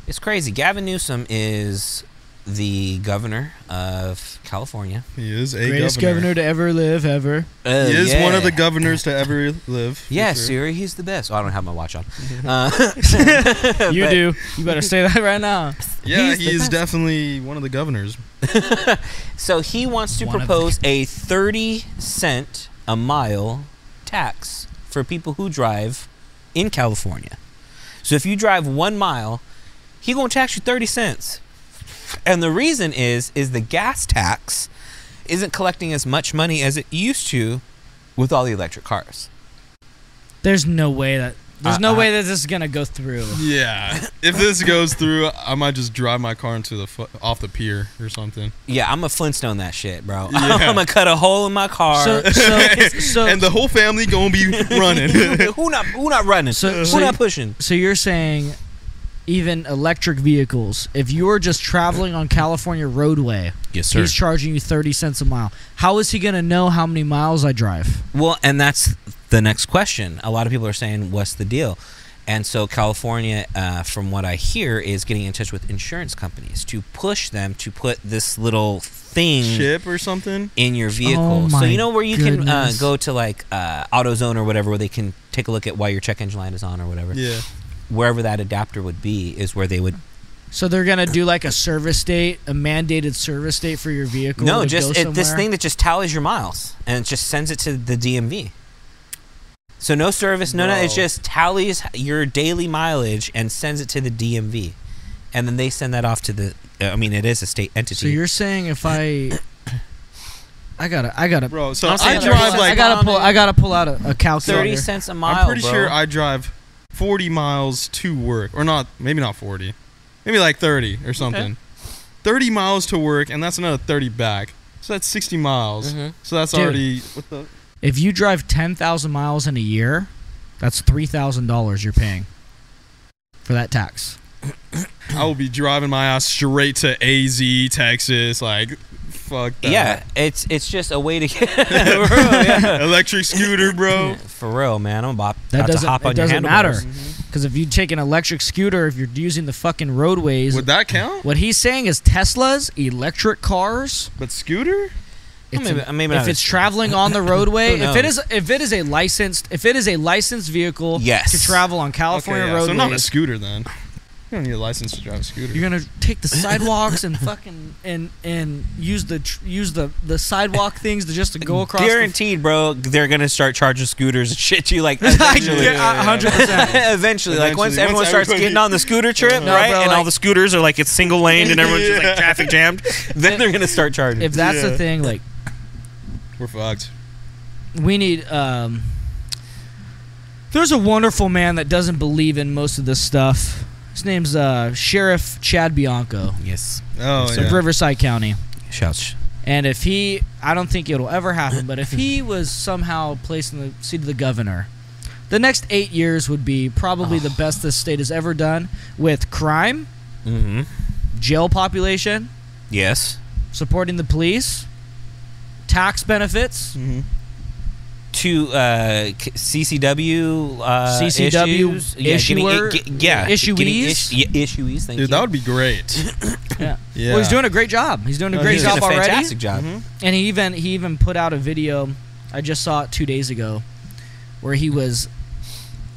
it's crazy. Gavin Newsom is the governor of California. He is a greatest governor. governor. to ever live ever. Uh, He is one of the governors to ever live. Yeah, sure. Siri, he's the best. Oh, I don't have my watch on. Uh, You but- do. You better say that right now. Yeah, He's the he's definitely one of the governors. So he wants to One propose a 30 cent a mile tax for people who drive in California. So if you drive one mile, he gonna tax you 30 cents. And the reason is is the gas tax isn't collecting as much money as it used to with all the electric cars. There's no way that. There's no uh, way that this is gonna go through. Yeah, if this goes through, I might just drive my car into the fu- off the pier or something. Yeah, I'm a Flintstone that shit, bro. Yeah. I'm gonna cut a hole in my car. So, so, so, and the whole family gonna be running. who not who not running? So- who so- not pushing? so you're saying, even electric vehicles, if you're just traveling on California roadway, Yes, sir. he's charging you thirty cents a mile. How is he gonna know how many miles I drive? Well, and that's the next question. A lot of people are saying, "What's the deal?" And so California, uh, from what I hear, is getting in touch with insurance companies to push them to put this little thing Chip or something. in your vehicle. Oh so you know where you can uh, go to like uh, AutoZone or whatever, where they can take a look at why your check engine light is on or whatever. Yeah. Wherever that adapter would be is where they would. So they're gonna do like a service date, a mandated service date for your vehicle. No, just it, this thing that just tallies your miles and it just sends it to the DMV. So no service, no, no. It just tallies your daily mileage and sends it to the DMV, and then they send that off to the. Uh, I mean, it is a state entity. So you're saying if I, I gotta, I gotta, Bro, so I'm I saying drive like I gotta pull, I gotta pull out a, a calculator. thirty cents a mile. I'm pretty bro. sure I drive 40 miles to work, or not, maybe not 40, maybe like 30 or something. 30 miles to work, and that's another 30 back. So that's 60 miles. Mhm. So that's Dude. already what the If you drive ten thousand miles in a year, that's three thousand dollars you're paying for that tax. I will be driving my ass straight to AZ, Texas. Like, fuck that. Yeah, it's it's just a way to get For real, yeah. Electric scooter, bro. For real, man. I'm about, That about to doesn't- hop it on your doesn't matter. handlebars. Because if you take an electric scooter, if you're using the fucking roadways, Would that count? what he's saying is Teslas, electric cars. But scooter? It's maybe- a- maybe if it's as- traveling on the roadway, if it is if it is a licensed if it is a licensed vehicle Yes. to travel on California Okay, yeah, roadways, So not a scooter then. You don't need a license to drive a scooter. you're gonna take the sidewalks and fucking and and use the tr- use the the sidewalk things to just to go across. the- Guaranteed, bro. They're gonna start charging scooters and shit to you like I eventually. get- a hundred percent. eventually, like once Eventually, everyone starts everybody- getting on the scooter trip, No, right, bro, and all like- the scooters are like it's single lane and everyone's just Yeah. like traffic jammed, then they're gonna start charging. If that's the Yeah. thing, like We're fucked. we need um there's a wonderful man that doesn't believe in most of this stuff his name's uh sheriff chad bianco yes, Oh, of yeah. riverside county shouts. and if he i don't think it'll ever happen but if he was somehow placed in the seat of the governor the next eight years would be probably the best this state has ever done with crime Mm-hmm. jail population Yes. supporting the police tax benefits Mhm. To uh, CCW uh, CCW issues. Yeah, getting- issuer- ge- yeah, issuees? getting ish- yeah, issues. Thank Dude, you. that would be great. yeah. Yeah. well he's doing a great job he's doing a great he's He's job doing a already fantastic job. Mhm. And he even he even put out a video. I just saw it two days ago, where he was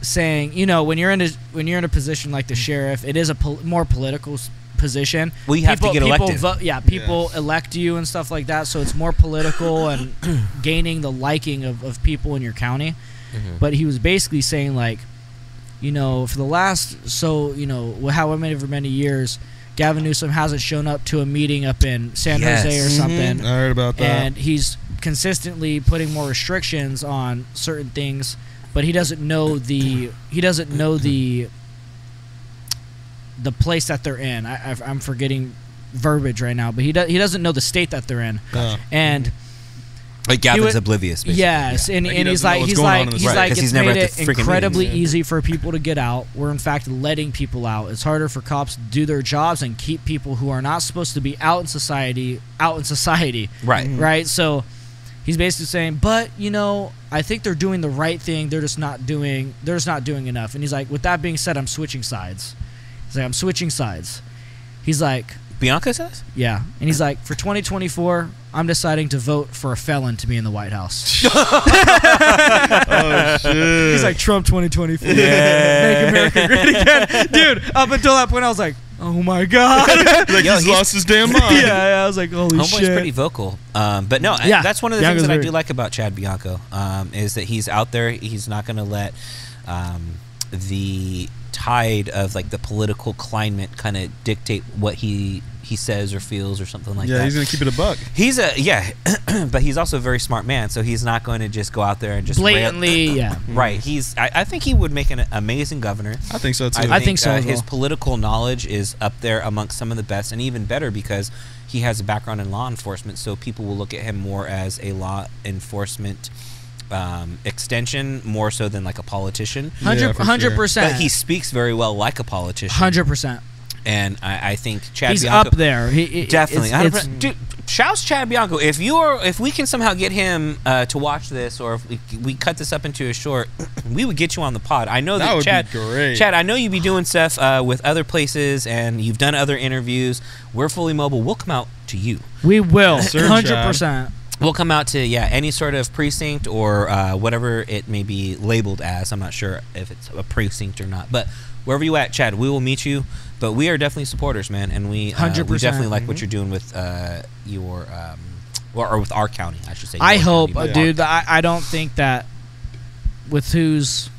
saying, you know, when you're in a when you're in a position like the sheriff, it is a pol- more political s- position. Well, you have to People- get people elected. Vote, yeah, people elect you and stuff like that, so it's more political and gaining the liking of, of people in your county. Mhm. But he was basically saying like, you know, for the last so you know wh- however many many years, Gavin Newsom hasn't shown up to a meeting up in San Yes. Jose or Mhm. something I heard about that. and he's consistently putting more restrictions on certain things but he doesn't know the he doesn't know the the place that they're in I, I, i'm forgetting verbiage right now but he, do, he doesn't know the state that they're in Yeah. and Like Gavin's would- oblivious. Basically. yes and, Like, he and he's like he's like he's state. like 'cause it's he's never made at it the freaking incredibly meetings, yeah. easy for people to get out we're in fact letting people out it's harder for cops to do their jobs and keep people who are not supposed to be out in society out in society Right. Mhm. right? So he's basically saying, but you know, I think they're doing the right thing. They're just not doing. They're just not doing enough. And he's like, with that being said, I'm switching sides. He's like, I'm switching sides. He's like, Bianco says. yeah, and he's like, for 2024, I'm deciding to vote for a felon to be in the White House. oh shit. he's like, Trump 2024, Yeah. make America great again, dude. Up until that point, I was like, oh my god. like Yo, he's, he's- lost his damn mind. yeah, yeah, I was like, holy Homeboy's shit. pretty vocal. Um, but no, I- that's one of the Bianco's things that I do like about Chad Bianco um, is that he's out there. He's not going to let um, the tide of like the political climate kind of dictate what he he says or feels or something like yeah, that. Yeah, he's gonna keep it a buck. He's a yeah, but he's also a very smart man. So he's not going to just go out there and just rail- Blatantly, yeah. right. He's. I, I think he would make an amazing governor. I think so too. I think so uh, as his political knowledge is up there amongst some of the best, and even better because he has a background in law enforcement. So people will look at him more as a law enforcement um, extension, more so than like a politician. Hundred for hundred sure. percent. But he speaks very well like a politician. hundred percent. and I, I think Chad He's Bianco up there. He, he- definitely. it's- 100%. it's- Dude, shouts Chad Bianco. If you are, if we can somehow get him uh, to watch this, or if we, we cut this up into a short, we would get you on the pod. I know that, That would be Chad. great. Chad, I know you'd be doing stuff uh, with other places, and you've done other interviews. We're fully mobile. We'll come out to you. We will, Yes, hundred percent. We'll come out to yeah any sort of precinct or uh, whatever it may be labeled as. I'm not sure if it's a precinct or not, but wherever you at, Chad, we will meet you. But we are definitely supporters, man, and we uh, we 100%. definitely like what you're doing with uh, your um, or, or with our county, I should say. I hope, county, uh, our- dude. I, I don't think that with who's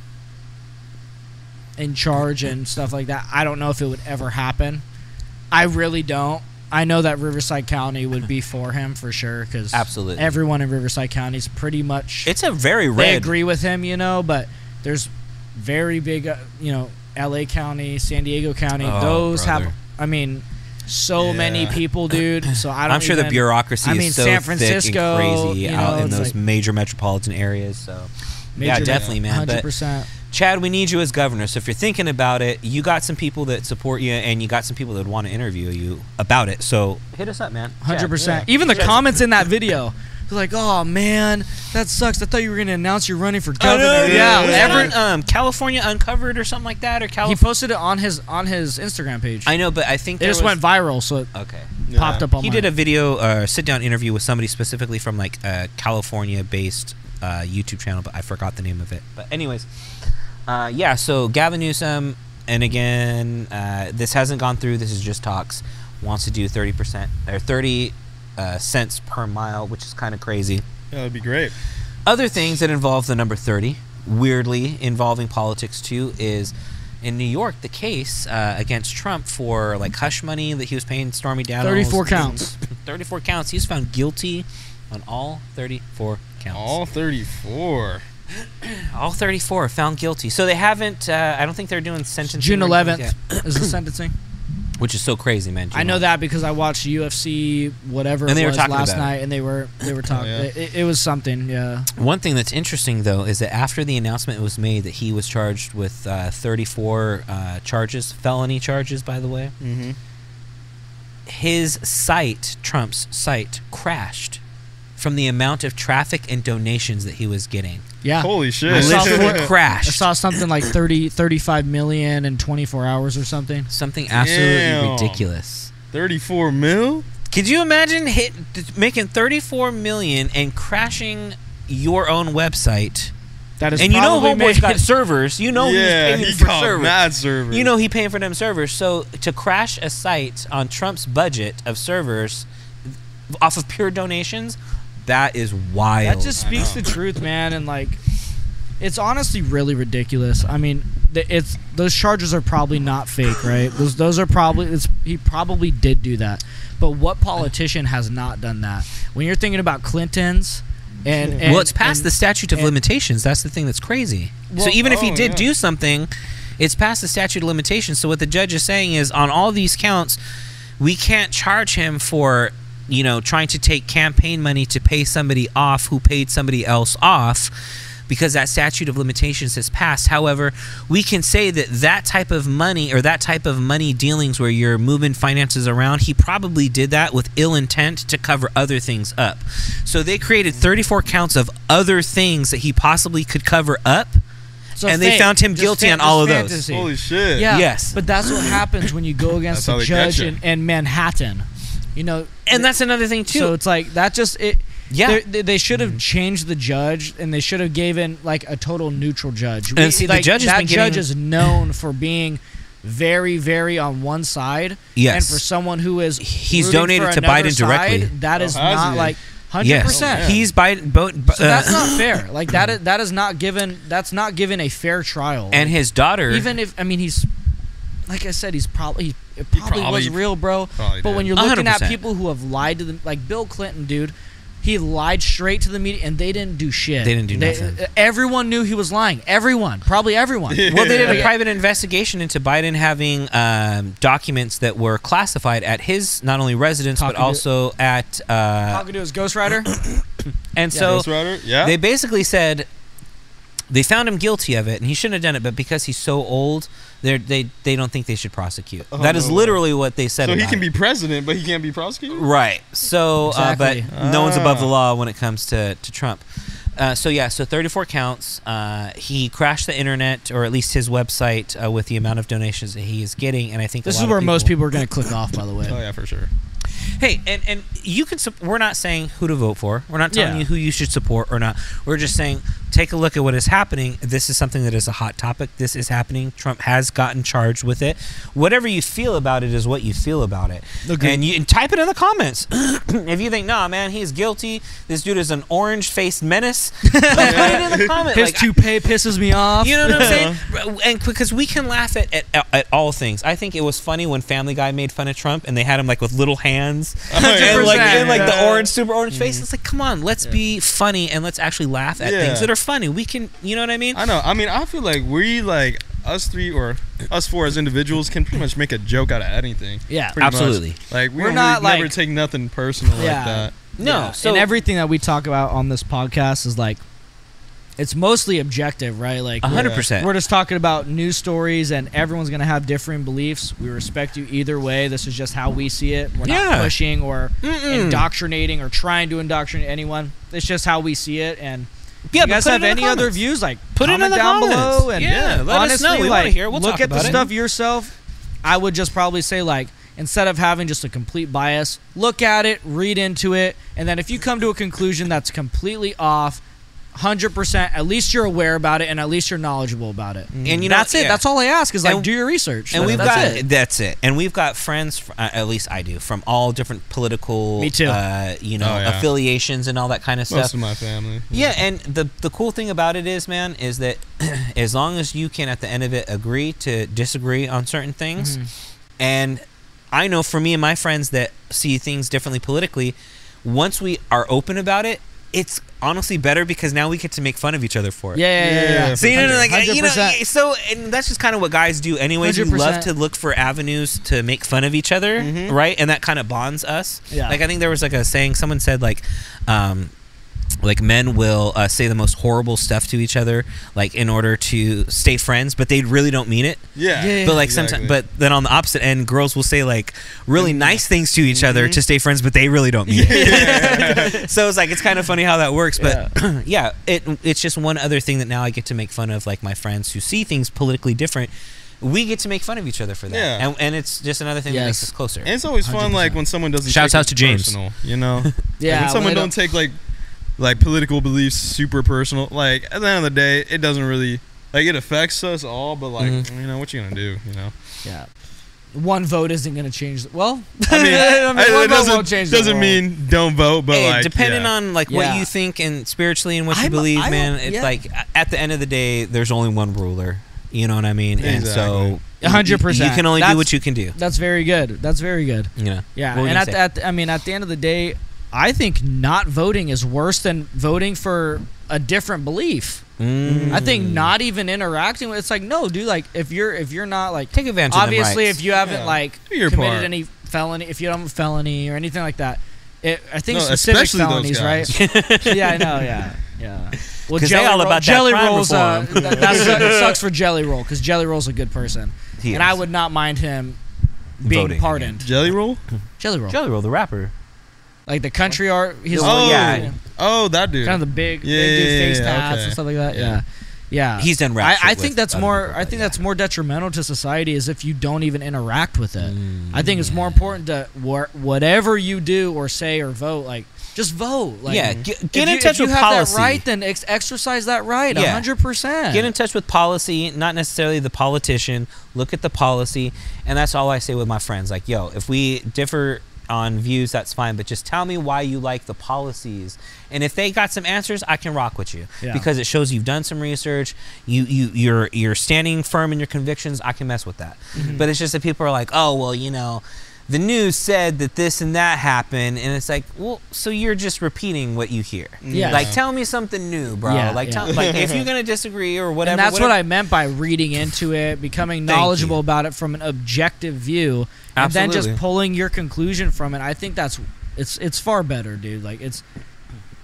in charge and stuff like that, I don't know if it would ever happen. I really don't. I know that Riverside County would be for him for sure because Absolutely. everyone in Riverside County is pretty much It's a very they red. agree with him, you know. But there's very big, uh, you know, L.A. County, San Diego County. Oh, those brother. have, I mean, so many people, dude. So I don't. I'm sure the bureaucracy I is mean, so San thick and crazy you out in those like- major metropolitan areas. So yeah, Major- definitely, man. Hundred percent. Chad, we need you as governor. So if you're thinking about it, you got some people that support you, and you got some people that want to interview you about it. So hit us up, man. Hundred percent. yeah. Even the comments in that video, like, "Oh man, that sucks. I thought you were gonna announce you're running for know, governor." yeah, every, um, California Uncovered or something like that, or he posted it on his on his Instagram page. I know, but I think it just was, went viral, so it Okay. Yeah. popped up on. He did a video, uh, sit down interview with somebody specifically from like a California based uh, YouTube channel, but I forgot the name of it. But anyways, uh, yeah. So Gavin Newsom, and again, uh, this hasn't gone through. This is just talks. Wants to do thirty percent or thirty uh, cents per mile, which is kind of crazy. Yeah, that'd be great. Other things that involve the number 30, weirdly involving politics too, is in New York the case uh, against Trump for like hush money that he was paying Stormy Daniels. 34 counts. 34 counts. He was found guilty on all 34 counts. All 34. All 34 found guilty. So they haven't. Uh, I don't think they're doing sentencing. June 11th is the sentencing. which is so crazy, man. I know June that because I watched UFC whatever And it they were was talking last about it. night, and they were they were talking. yeah. it, it was something, yeah. One thing that's interesting, though, is that after the announcement was made that he was charged with uh, 34 uh, charges, felony charges, by the way, Mm-hmm. his site, Trump's site, crashed from the amount of traffic and donations that he was getting. Yeah. Holy shit. I saw Literally four- I saw something like 30, 35 million in 24 hours or something. Something absolutely Damn. ridiculous. 34 mil? Could you imagine hit making 34 million and crashing your own website? That is and you know probably Homeboy's got servers. You know yeah, he's paying he for got servers. mad servers. You know he paying for them servers. So to crash a site on Trump's budget of servers off of pure donations, that is wild. That just speaks the truth, man, and like, it's honestly really ridiculous. I mean, it's those charges are probably not fake, right? Those those are probably it's, he probably did do that, but what politician has not done that? When you're thinking about Clinton's, and, and well, it's past and- the statute of and- limitations. That's the thing that's crazy. so Well, even if he oh, did yeah. do something, it's past the statute of limitations. So what the judge is saying is, on all these counts, we can't charge him for you know trying to take campaign money to pay somebody off who paid somebody else off because that statute of limitations has passed. However, we can say that that type of money or that type of money dealings where you're moving finances around, he probably did that with ill intent to cover other things up. So they created 34 counts of other things that he possibly could cover up. so and they found him guilty fa- on all just of those. Holy shit. Yeah. Yes. But that's what happens when you go against That's a judge in, in Manhattan. You know, And that's another thing too. So it's like that just it. Yeah. they- they, they should have changed the judge, and they should have given like a total neutral judge. And see, the like, judge has that judge getting- is known for being very, very on one side. Yes. and for someone who is He's donated to another Biden directly. That is Oh, not like hundred yes, percent. man. he's Biden. Bo- So that's uh, not fair. Like that is that is not given. That's not given a fair trial. and his daughter. even if I mean he's like I said, he's probably he, it probably, was real, bro. But did. when you're looking at 100%. people who have lied to them, like Bill Clinton, dude, he lied straight to the media, and they didn't do shit. They didn't do nothing. Everyone knew he was lying. Everyone, probably everyone. Well, they did a private investigation into Biden having um, documents that were classified at his not only residence but Talking to- also at. Uh, Talking to his ghostwriter. and so Ghost Rider? Yeah. they basically said they found him guilty of it, and he shouldn't have done it. But because he's so old, they they they don't think they should prosecute. Oh, that is no. literally what they said. So he can it. be president, but he can't be prosecuted. Right. So, Exactly. uh, but no one's above the Ah. law when it comes to, to Trump. Uh, so yeah, so 34 counts. Uh, he crashed the internet, or at least his website, uh, with the amount of donations that he is getting, and I think a This lot is of where most people are going to click off. By the way, Oh yeah, for sure. Hey, and and you can. sup- We're not saying who to vote for. We're not telling Yeah. you who you should support or not. We're just saying take a look at what is happening. This is something that is a hot topic. This is happening. Trump has gotten charged with it. Whatever you feel about it is what you feel about it. Agreed. And you and type it in the comments. if you think, nah, man, he's guilty. This dude is an orange-faced menace. put it in the comment. his Like, toupee pisses me off. you know what I'm saying? And because we can laugh at, at at all things. I think it was funny when Family Guy made fun of Trump and they had him like with little hands Oh, yeah. and like in like the orange, super orange mm-hmm. face. It's like, come on, let's be funny and let's actually laugh at Yeah. things that are funny. We can, you know what I mean? I know. I mean, I feel like we like us three or us four as individuals can pretty much make a joke out of anything. Yeah. pretty much. Absolutely. Like we We're don't not, really, never like- take nothing personal Yeah. like that. No, Yeah. so and everything that we talk about on this podcast is like, it's mostly objective, right? Like, a hundred Yeah. percent. we're just talking about news stories, and everyone's gonna have differing beliefs. We respect you either way. This is just how we see it. We're Yeah. not pushing or Mm-mm. indoctrinating or trying to indoctrinate anyone. It's just how we see it. And Yeah, you guys have any other views, like Put it in the down comments. below. And Yeah, let us honestly, know. We like, hear. We'll look at the it. stuff yourself. I would just probably say like instead of having just a complete bias, look at it, read into it, and then if you come to a conclusion that's completely off. Hundred percent. At least you're aware about it, and at least you're knowledgeable about it. And you know- that's it. yeah. That's all I ask is like And- do your research. and Like, we've that's got it. that's it. And we've got friends, fr- uh, at least I do, from all different political, Me too. Uh, you know, Oh, yeah. affiliations and all that kind of stuff. Most of my family. Yeah, and the the cool thing about it is, man, is that as long as you can at the end of it agree to disagree on certain things, Mhm. and I know for me and my friends that see things differently politically, once we are open about it, it's honestly better because now we get to make fun of each other for it. Yeah, yeah, yeah. yeah. So you know, like you know, so and that's just kind of what guys do. Anyways, we love to look for avenues to make fun of each other, Mhm. right? And that kind of bonds us. Yeah. Like I think there was like a saying. Someone said like, um, like men will uh, say the most horrible stuff to each other, like in order to stay friends, but they really don't mean it. Yeah. Yeah, But like exactly. sometimes, but then on the opposite end, girls will say like really nice things to each other Mhm. to stay friends, but they really don't mean it. so it's like it's kind of funny how that works. But yeah, it it's just one other thing that now I get to make fun of like my friends who see things politically different. We get to make fun of each other for that, Yeah. and, and it's just another thing that makes us closer. And it's always fun, 100%. like when someone doesn't. Shouts out to James. Personal, you know. Like, Yeah, when someone when don't take like, like political beliefs super personal. Like at the end of the day, it doesn't really like it affects us all. But like, Mhm. you know, what you gonna do? You know. Yeah. One vote isn't going to change. The, well, I mean, I I- one it doesn't won't change doesn't mean don't vote, but Hey, like depending yeah. on like Yeah. what you think and spiritually and what you I'm- believe, I don't- man, it's yeah. like at the end of the day, there's only one ruler. You know what I mean? And so, hundred you- percent. You can only do what you can do. that's very good. That's very good. Yeah. Yeah, What and you at, gonna at I mean, at the end of the day, I think not voting is worse than voting for a different belief. Mm. I think not even interacting with it's like no, dude. Like if you're if you're not like take advantage. obviously of them if you haven't Yeah. like your committed part. any felony, if you don't have a felony or anything like that, it, I think No, specific especially those felonies, right? yeah, I know. Yeah, yeah. Well, 'Cause they Jelly all Roll- about that Jelly crime Roll's. Uh, reform. that, that's, sucks for Jelly Roll because Jelly Roll's a good person, He and is. I would not mind him being Voting pardoned. Jelly roll. Jelly Roll, Jelly Roll, the rapper. Like the country art. He's Oh, yeah. Oh, that dude. kind of the big, Yeah, big dude yeah, face yeah, tats okay. and stuff like that. Yeah. Yeah, yeah. He's done rap. I, I think that's more. people, I think yeah. that's more detrimental to society is if you don't even interact with it. Mm, I think it's more important to wha- whatever you do or say or vote, like just vote. Like, yeah, if get, get you, in touch if you with have policy. that right, then ex- exercise that right. Yeah. hundred percent. Get in touch with policy, not necessarily the politician. Look at the policy, and that's all I say with my friends. Like, yo, if we differ on views, that's fine, but just tell me why you like the policies. And if they got some answers, I can rock with you Yeah. because it shows you've done some research. You you you're you're standing firm in your convictions. I can mess with that. Mm-hmm. But it's just that people are like, oh well, you know. The news said that this and that happened, and it's like, well, so you're just repeating what you hear. Yeah. Like, tell me something new, bro. Yeah, like, yeah. tell, like, if you're gonna disagree or whatever, and that's whatever, what I meant by reading into it, becoming knowledgeable about it from an objective view, and then just pulling your conclusion from it. I think that's it's it's far better, dude. Like it's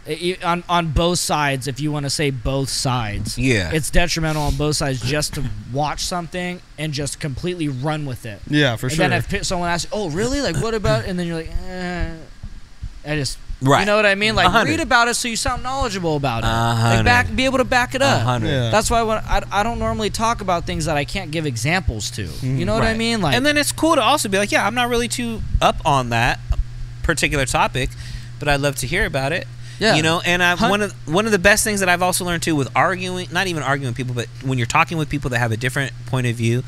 I- I- on on both sides. If you want to say both sides, Yeah. it's detrimental on both sides just to watch something and just completely run with it. Yeah, for and sure. And then if someone asks, "Oh, really? Like, what about?" and then you're like, eh. "I just." Right. You know what I mean? Like, hundred. read about it so you sound knowledgeable about it. A Like, back, be able to back it up. hundred. Yeah. That's why when I, I don't normally talk about things that I can't give examples to. Mm-hmm. You know what I mean? Like, and then it's cool to also be like, yeah, I'm not really too up on that particular topic, but I'd love to hear about it. Yeah. You know, and I, one of one of the best things that I've also learned too with arguing, not even arguing with people, but when you're talking with people that have a different point of view,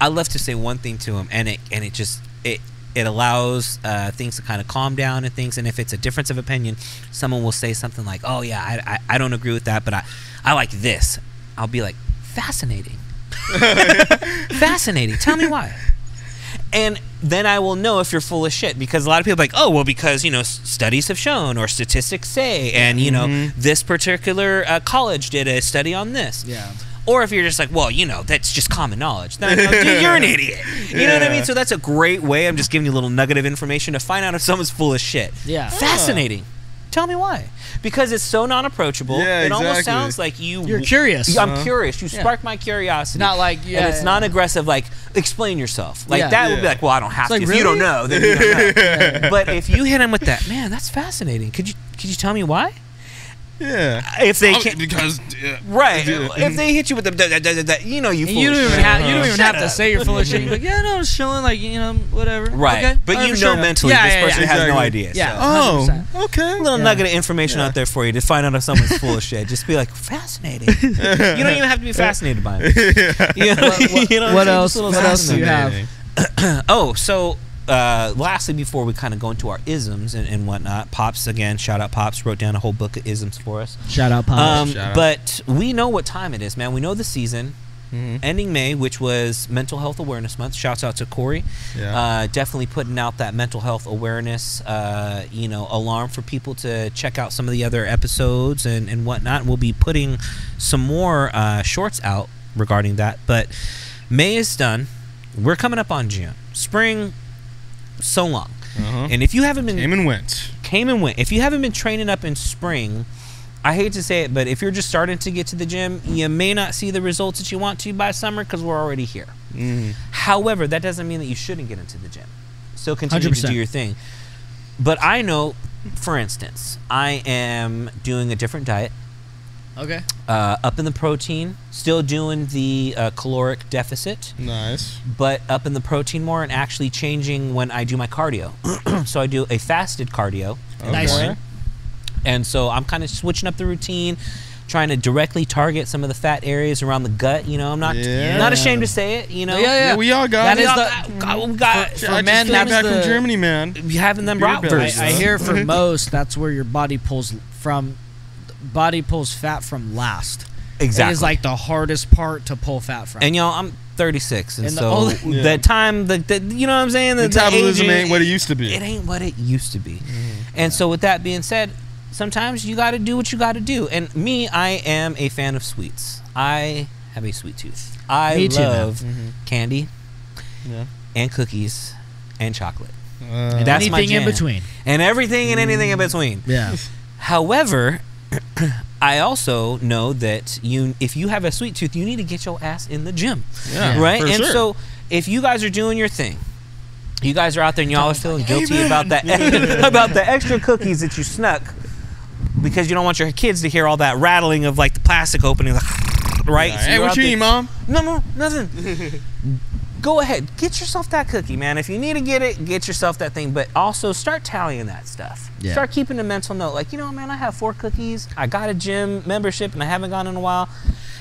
I love to say one thing to them, and it and it just it it allows uh, things to kind of calm down and things. And if it's a difference of opinion, someone will say something like, "Oh yeah, I I, I don't agree with that, but I I like this." I'll be like, "Fascinating." Fascinating. Tell me why. And then I will know if you're full of shit because a lot of people are like, oh, well, because you know s- studies have shown or statistics say, and you know this particular uh, college did a study on this. yeah. Or if you're just like, well, you know, that's just common knowledge. Then I go, dude, you're an idiot. You know what I mean? So that's a great way. I'm just giving you a little nugget of information to find out if someone's full of shit. Yeah. Fascinating. Tell me why. Because it's so non-approachable. Yeah, it almost sounds like you. You're curious. I'm Uh-huh. curious. You Yeah. spark my curiosity. Not like, yeah, and it's yeah. non-aggressive. Like explain yourself. Like Yeah. that would be like, well, I don't have It's like, to. If you don't know, then you don't know. but if you hit him with that, man, that's fascinating. Could you could you tell me why? Yeah. If they Oh, can't. because uh, Right. Yeah. If they hit you with the, da- da- da- da- da, you know, you. You don't even have you don't even Shut have to say you're full of shit. You're like, yeah, no, I was chilling, like you know, whatever. Right. Okay. But all right, you for know mentally yeah, this yeah, person yeah. has no idea. Yeah. so. Oh, 100%. okay. A little Yeah. nugget of information out there for you to find out if someone's full of shit. Just be like, fascinating. you don't even have to be fascinated by it. You know, What- what- you know what I'm else- Just a little what else do you have? Oh, so uh, lastly, before we kind of go into our isms and, and whatnot, Pops again, shout out Pops, wrote down a whole book of isms for us. Shout out, Pop. Um, shout out. but we know what time it is, man. We know the season. Mhm. Ending May, which was Mental Health Awareness Month. Shouts out to Corey. Yeah. Uh, definitely putting out that mental health awareness, uh, you know, alarm for people to check out some of the other episodes and, and whatnot. We'll be putting some more uh, shorts out regarding that. But May is done. We're coming up on June. Spring, so long. Uh-huh. And if you haven't been Came and went. came and went. If you haven't been training up in spring, I hate to say it, but if you're just starting to get to the gym, you may not see the results that you want to by summer because we're already here. Mm. However, that doesn't mean that you shouldn't get into the gym. Still continue to 100%. do your thing. But I know, for instance, I am doing a different diet, okay. uh, up in the protein, still doing the uh, caloric deficit, Nice. but up in the protein more and actually changing when I do my cardio. so I do a fasted cardio. in the Nice. And so I'm kind of switching up the routine, trying to directly target some of the fat areas around the gut. You know, I'm not Yeah. not ashamed to say it. You know, Yeah, yeah. Yeah, we all got That it. is We the- got, we got For I just men, that's back the- from Germany, man. having them Beer bratwursts. I, I hear for most that's where your body pulls from. Body pulls fat from last. exactly. It is like the hardest part to pull fat from. and y'all, I'm 36, and, And the so only- Yeah. the time, the, the you know what I'm saying, the, the Metabolism ain't what it used to be. It ain't what it used to be. Mm-hmm. And so, with that being said, sometimes you got to do what you got to do. And me, I am a fan of sweets. I have a sweet tooth. I Me too, man. love Mhm. candy Yeah. and cookies and chocolate Uh, That's my anything in between. and everything and anything in between. Yeah. However, I also know that you, if you have a sweet tooth, you need to get your ass in the gym, yeah, right? and sure. so, if you guys are doing your thing, you guys are out there and y'all are feeling guilty about that about the extra cookies that you snuck because you don't want your kids to hear all that rattling of like the plastic opening, like, right? So hey, what you there- eat, mom? No, no, nothing. Go ahead, get yourself that cookie, man. If you need to get it, get yourself that thing. But also start tallying that stuff. Yeah. Start keeping a mental note. Like, you know, man, I have four cookies. I got a gym membership, and I haven't gone in a while.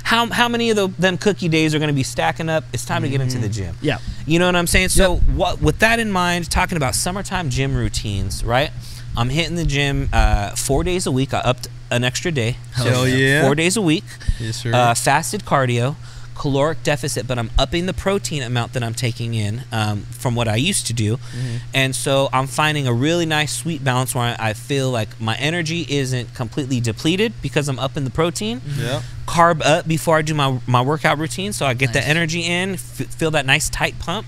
How how many of the, them cookie days are going to be stacking up? It's time to get into the gym. Yeah. You know what I'm saying? So what with that in mind, talking about summertime gym routines, right? I'm hitting the gym uh, four days a week. I upped an extra day. Hell yeah. Four days a week. Yes, sir. Uh, fasted cardio, caloric deficit, but I'm upping the protein amount that I'm taking in um, from what I used to do. Mm-hmm. And so I'm finding a really nice sweet balance where I, I feel like my energy isn't completely depleted because I'm upping the protein. yeah. Carb up before I do my, my workout routine so I get the Nice. energy in, f- feel that nice tight pump,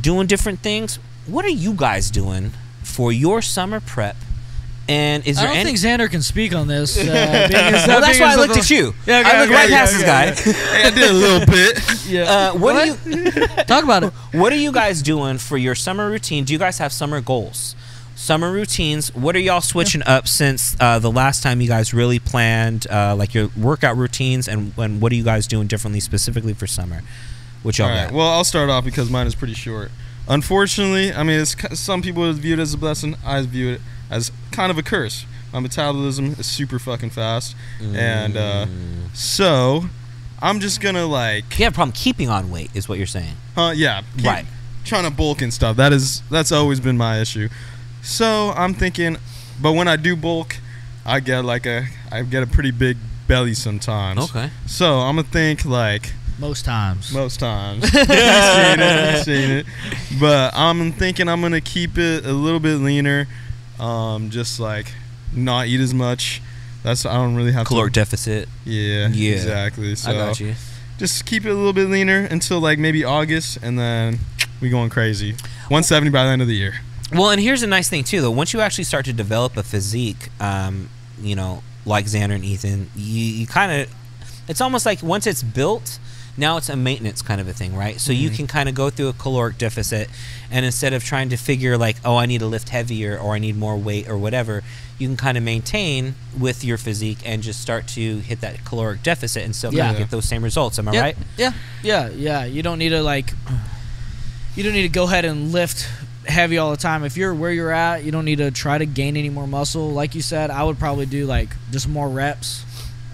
doing different things. What are you guys doing for your summer prep And is I there don't any? think Xander can speak on this. Uh, being as- well, that's why I looked at you. Yeah, okay, I looked okay, right yeah, past yeah, this guy. Hey, I did a little bit. Yeah. Uh, what Go are you? Talk about it. What are you guys doing for your summer routine? Do you guys have summer goals? Summer routines. What are y'all switching up since uh, the last time you guys really planned, uh, like your workout routines, and, and what are you guys doing differently specifically for summer? Which y'all All right. got? Well, I'll start off because mine is pretty short. Unfortunately, I mean, it's some people view it as a blessing. I view it as kind of a curse. My metabolism is super fucking fast, and uh, Mm. so I'm just gonna like, you have a problem keeping on weight, is what you're saying. uh, yeah, keep Right. trying to bulk and stuff. That is that's always been my issue. So I'm thinking, but when I do bulk, I get like a I get a pretty big belly sometimes. Okay. So I'm gonna think like Most times. most times. you've seen it, you've seen it. But I'm thinking I'm gonna keep it a little bit leaner. Um, just like not eat as much. That's I don't really have Caloric to. deficit. Yeah, Yeah. exactly. So I got you. just keep it a little bit leaner until like maybe August, and then we going crazy. 170 by the end of the year. Well, and here's a nice thing too, though. Once you actually start to develop a physique, um, you know, like Xander and Ethan, you, you kind of, it's almost like once it's built, now it's a maintenance kind of a thing, right? So you Mhm. can kind of go through a caloric deficit, and instead of trying to figure like, oh, I need to lift heavier or I need more weight or whatever, you can kind of maintain with your physique and just start to hit that caloric deficit and still Yeah. get those same results. Am I Yeah, right? Yeah, yeah, yeah. You don't need to like. You don't need to go ahead and lift heavy all the time. If you're where you're at, you don't need to try to gain any more muscle. Like you said, I would probably do like just more reps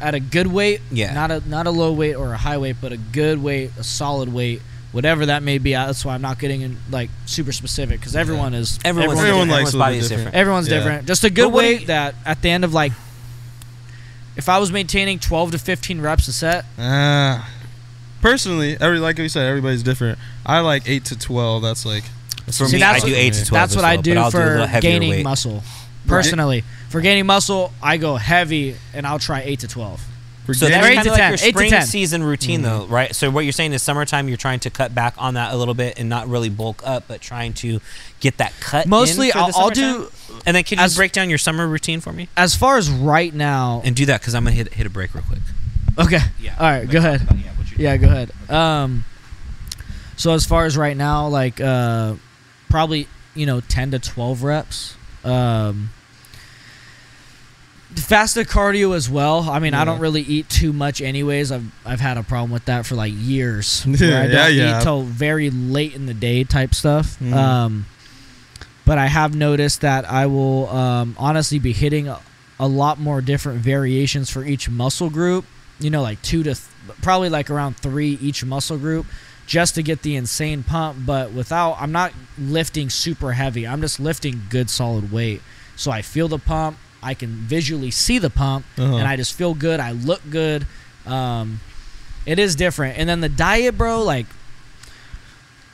at a good weight. Yeah. Not a not a low weight or a high weight, but a good weight, a solid weight, whatever that may be. That's why I'm not getting in like super specific because everyone is Everyone's, Everyone different. likes Everyone's body is different. different. Everyone's Yeah. different. Just a good But weight you- that at the end of like, if I was maintaining 12 to 15 reps a set, Ah. personally, every like we said, everybody's different. I like eight to 12. That's like For See, me, I that's do what- eight to twelve. That's what I well, do I'll do for little heavier gaining weight. muscle. Personally, for gaining muscle, I go heavy and I'll try eight to twelve. for So that's kind of like 10, your spring season routine, though, right? So what you're saying is summertime, you're trying to cut back on that a little bit and not really bulk up, but trying to get that cut. in Mostly, for I'll, I'll do And then can you as- break down your summer routine for me as far as right now. and do that because I'm gonna hit hit a break real quick. Okay, Yeah. all right, go ahead. Yeah, go ahead. Um, so as far as right now, like uh, probably you know ten to twelve reps. Um, fasted cardio as well. I mean, I don't really eat too much, anyways. I've I've had a problem with that for like years. where I Yeah, don't yeah. eat till very late in the day type stuff. Mhm. Um, but I have noticed that I will um, honestly be hitting a, a lot more different variations for each muscle group. You know, like two to th- probably like around three each muscle group, just to get the insane pump. But without, I'm not lifting super heavy. I'm just lifting good solid weight, so I feel the pump. I can visually see the pump, Uh-huh. and I just feel good. I look good. Um, it is different. And then the diet, bro, like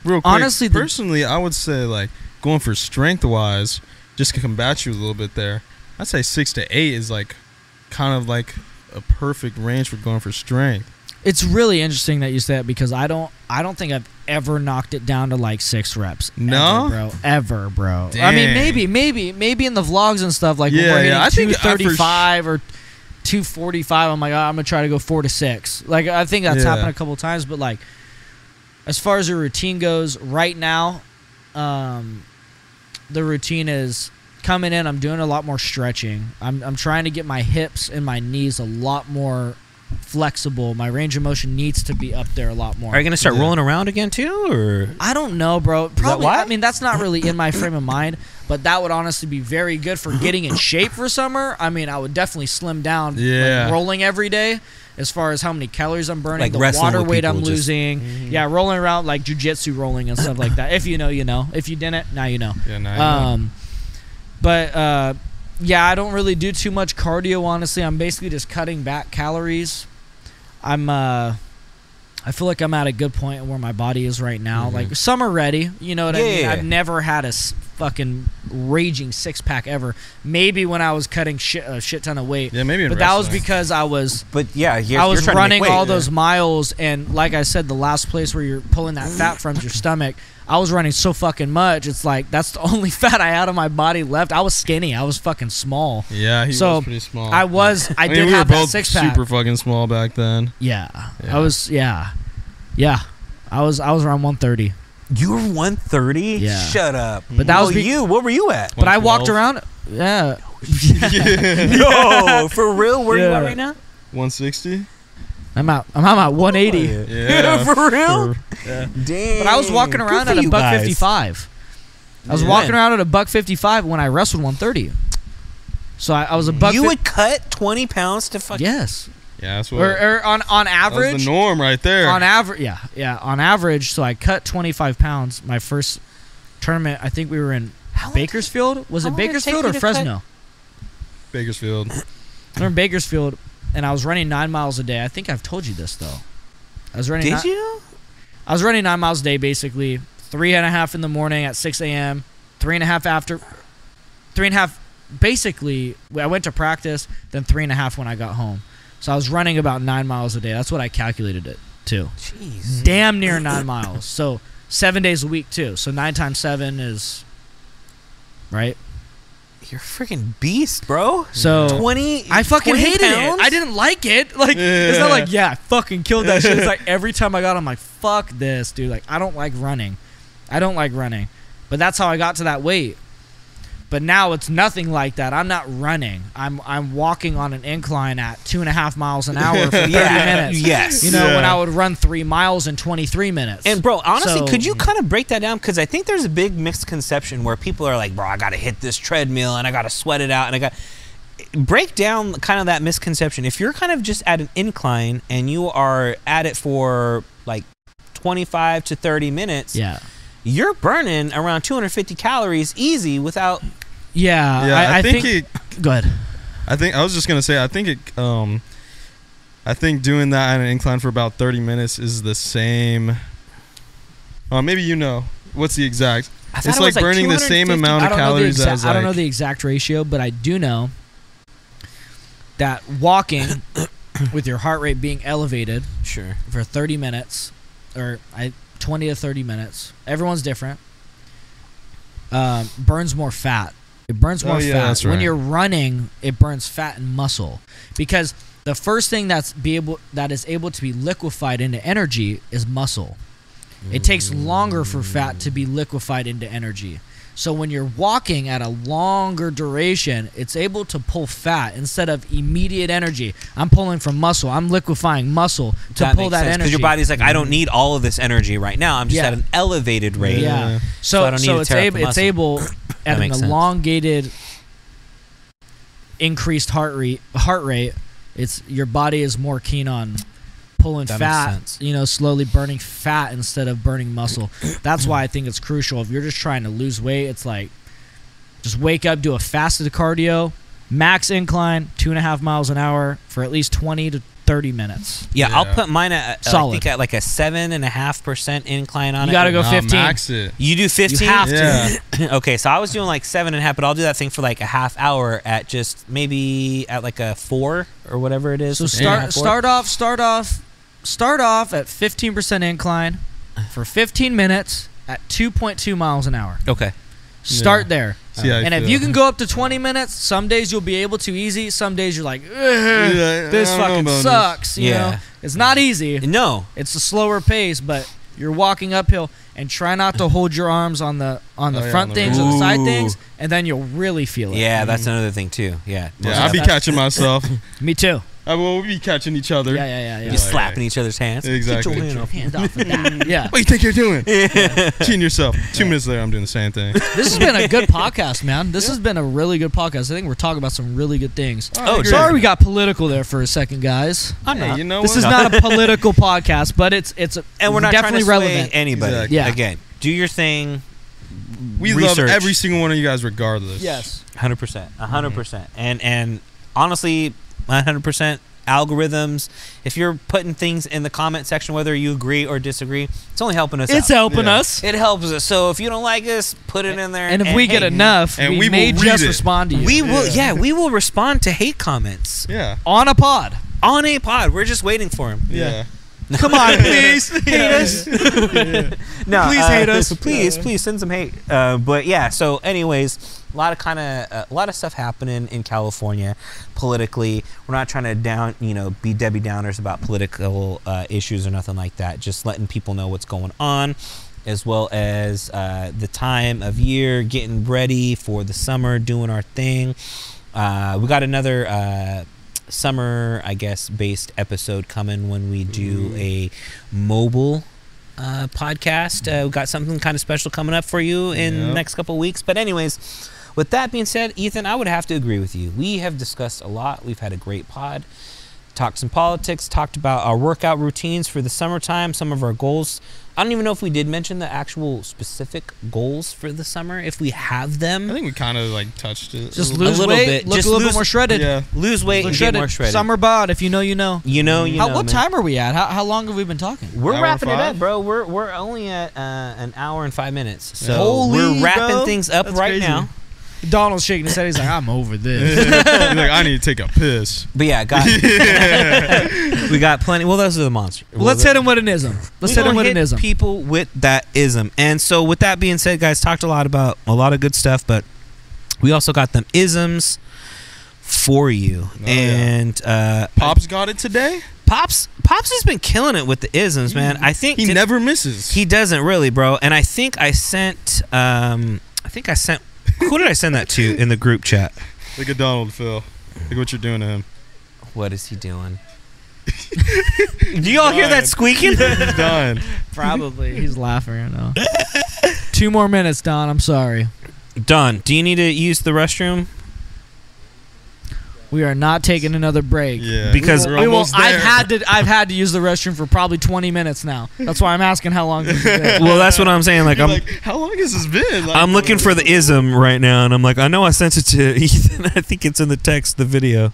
Real quick, Honestly, the- personally, I would say like going for strength wise, just to combat you a little bit there. I'd say six to eight is like kind of like a perfect range for going for strength. It's really interesting that you say that because I don't I don't think I've ever knocked it down to like six reps. No? ever, bro, ever, bro. I mean, maybe, maybe, maybe in the vlogs and stuff like when Yeah, we're yeah, I think I for two thirty five or two forty five. I'm like, oh, I'm gonna try to go four to six. Like I think that's Yeah. happened a couple times, but like as far as your routine goes, right now, um, the routine is coming in. I'm doing a lot more stretching. I'm I'm trying to get my hips and my knees a lot more flexible. My range of motion needs to be up there a lot more. Are you gonna start Yeah. rolling around again too, or I don't know, bro. Probably. why? I mean, that's not really in my frame of mind, but that would honestly be very good for getting in shape for summer. I mean, I would definitely slim down. like, Yeah. rolling every day, as far as how many calories I'm burning, Like the water weight I'm people, just- losing. Mm-hmm. Yeah, rolling around like jujitsu rolling and stuff like that. If you know, you know. If you didn't, now you know. Yeah, no, I know. Um, but uh, yeah, I don't really do too much cardio. Honestly, I'm basically just cutting back calories. I'm uh, I feel like I'm at a good point where my body is right now. Mhm. Like summer ready. You know what I mean? yeah, I've never had a fucking raging six pack ever. Maybe when I was cutting shit a shit ton of weight. yeah, maybe. in But that was because I was but yeah, I was trying to make running weight. all those miles, and like I said, the last place where you're pulling that fat from your stomach, I was running so fucking much. It's like that's the only fat I had on my body left. I was skinny. I was fucking small. Yeah, he So, was pretty small. I was. I, I mean, did we have were that both six pack. super fucking small back then. yeah. Yeah. I was. Yeah. Yeah. I was. I was around 130. You were 130? Yeah. Shut up. But that was be- you. What were you at? But I walked around. Yeah. no, for real? Where you at right now? 160. I'm out. I'm out at 180. Yeah, for real? Yeah. Damn. But I was walking around at a buck guys. 55. I was Yeah. walking around at a buck 55 when I wrestled 130. So I, I was a buck. You fif- would cut 20 pounds to fucking. yes. Yeah, that's what. Or, or on on that was average. the norm right there. On average, yeah, yeah. On average, so I cut 25 pounds. My first tournament, I think we were in How Bakersfield. Was it long did it Bakersfield or to Fresno? Bakersfield. We were in Bakersfield, and I was running nine miles a day. I think I've told you this though. I was running. Did you? I was running nine miles a day, basically three and a half in the morning at 6 a.m., three and a half after, three and a half. Basically, I went to practice, then three and a half when I got home. So I was running about nine miles a day. That's what I calculated it to. Jeez. Damn near nine miles. So seven days a week too. So nine times seven is, right? You're a freaking beast, bro. So 20. I fucking 20 hated pounds? it. I didn't like it. Like it's not like yeah, I fucking killed that shit. It's like every time I got, I'm like fuck this, dude. Like I don't like running. I don't like running. But that's how I got to that weight. But now it's nothing like that. I'm not running. I'm I'm walking on an incline at two and a half miles an hour for 30 Yeah. minutes. Yes. You know, when I would run three miles in 23 minutes. And bro, honestly, So- could you kind of break that down? Because I think there's a big misconception where people are like, "Bro, I got to hit this treadmill and I got to sweat it out and I got." Break down kind of that misconception. If you're kind of just at an incline and you are at it for like 25 to 30 minutes, yeah. you're burning around 250 calories easy without. Yeah. yeah, I, I think, think, it. go ahead. I think I was just gonna say. I think it. Um, I think doing that at an incline for about 30 minutes is the same. Uh, maybe you know what's the exact. I It's it like burning the same amount of don't know the calories exact, as I don't know the exact ratio, but I do know that walking with your heart rate being elevated Sure. for 30 minutes or I 20 to 30 minutes, everyone's different. Um, burns more fat. It burns Oh, more yeah, fat. that's When you're running, it burns fat and muscle because the first thing that's be able that is able to be liquefied into energy is muscle. It takes longer for fat to be liquefied into energy. So when you're walking at a longer duration, it's able to pull fat instead of immediate energy. I'm pulling from muscle. I'm liquefying muscle to that pull that sense, energy. your body's like, I don't need all of this energy right now. I'm just Yeah. at an elevated rate. yeah. Yeah. So So I don't need so to it's tear up able the it's able at an makes sense. elongated increased heart rate heart rate. It's your body is more keen on pulling That fat, you know, slowly burning fat instead of burning muscle. That's why I think it's crucial. If you're just trying to lose weight, it's like just wake up, do a fasted cardio, max incline, two and a half miles an hour for at least twenty to thirty minutes. Yeah, I'll put mine at uh, I Solid. think at like a seven and a half percent incline on it. You it. gotta go Nah, 15. Max it. You do fifteen. You have Yeah. to. okay, so I was doing like seven and a half, but I'll do that thing for like a half hour at just maybe at like a four or whatever it is. So a three and a start half, four. start off start off start off at 15% incline for 15 minutes at 2.2 miles an hour. Okay. Start Yeah. there. See how I and if feel. you can go up to 20 minutes, some days you'll be able to easy. Some days you're like, "Ugh, Yeah, this I don't know fucking about this." sucks. You Yeah. know, it's not easy. No. It's a slower pace, but you're walking uphill and try not to hold your arms on the on the Oh, yeah, front on the things or the side Ooh. things, and then you'll really feel it. Yeah, that's mm-hmm. another thing too. Yeah. Yeah, I'll be catching myself. Me too. Uh, I will be catching each other. Yeah, yeah, yeah, yeah. Just Yeah. slapping each other's hands. Exactly. Get your hand off. Hand off of that. Yeah. What do you think you're doing? Cheating yourself. Two minutes later, I'm doing the same thing. This has been a good podcast, man. This has been a really good podcast. I think we're talking about some really good things. Oh, I Oh, agree. Sorry we got political there for a second, guys. I'm Hey, not. you know This what? is not a political podcast, but it's it's a, and we're not definitely trying to sway relevant. anybody. Exactly. Yeah. Again, do your thing. we love research. every single one of you guys, regardless. Yes. Hundred percent. hundred percent. And and honestly, hundred percent algorithms. If you're putting things in the comment section, whether you agree or disagree, it's only helping us. It's out. helping Yeah. us. It helps us. So if you don't like us, put it in there. And if we get enough, and we, we may just it. respond to you. we will. Yeah. Yeah, we will respond to hate comments Yeah. on a pod. on a pod. We're just waiting for them. Yeah. Come on, please hate us. no, Please uh, hate us. Please, please send some hate. Uh, but yeah, so anyways, a lot of kind of uh, a lot of stuff happening in California politically. We're not trying to down, you know, be Debbie Downers about political uh, issues or nothing like that. Just letting people know what's going on, as well as uh, the time of year, getting ready for the summer, doing our thing. Uh, we got another. Uh, summer i guess based episode coming when we do a mobile uh, podcast. Uh, we got something kind of special coming up for you in the next couple of weeks. But anyways, with that being said, Ethan, I would have to agree with you. We have discussed a lot. We've had a great pod. Talked some politics. Talked about our workout routines for the summertime. Some of our goals. I don't even know if we did mention the actual specific goals for the summer. If we have them. I think we kind of like touched it. Just a little lose weight, bit. look Just a little lose- bit more shredded. Yeah. lose weight Look and shredded. get more shredded. Summer bod, if you know, you know. you know, you how, know. what man. time are we at? How, how long have we been talking? We're Hour wrapping it up, bro. We're we're only at uh, an hour and five minutes, so Holy, we're wrapping bro. things up That's right crazy. now. Donald's shaking his head. He's like, I'm over this. He's like, I need to take a piss. But yeah, got we got plenty. Well, those are the monsters. Well, let's hit him with an ism. Let's hit him with an ism. People with that ism, and so with that being said, guys, talked a lot about a lot of good stuff, but we also got them isms for you. yeah. and uh, Pops got it today. pops, pops has been killing it with the isms, man. I think He to- never misses. He doesn't really, bro. And I think I sent. Um, I think I sent. Who did I send that to in the group chat? Look at Donald, Phil. Look what you're doing to him. What is he doing? Do you all hear that squeaking? He's dying. Probably. He's laughing right now. Two more minutes, Don. I'm sorry. Don, do you need to use the restroom? We are not taking another break. Yeah. Because- we're We will, almost I've had to. I've had to use the restroom for probably 20 minutes now. That's why I'm asking how long. This has been. Well, that's what I'm saying. Like You're I'm. like, how long has this been? Like, I'm looking for the ism right now, and I'm like, I know I sent it to Ethan. I think it's in the text, the video.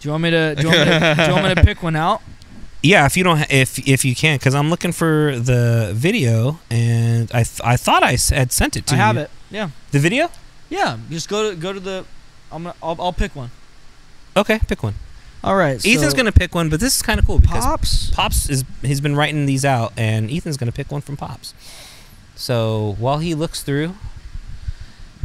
Do you want me to? Do you want me to, do you want me to pick one out? Yeah, if you don't, if if you can, because I'm looking for the video, and I th- I thought I s- had sent it to I you. have it. Yeah. The video? Yeah. Just go to go to the. I'm gonna. I'll, I'll pick one. Okay, pick one. All right. Ethan's so gonna pick one, but this is kind of cool because pops. Pops is he's been writing these out, and Ethan's gonna pick one from Pops. So while he looks through,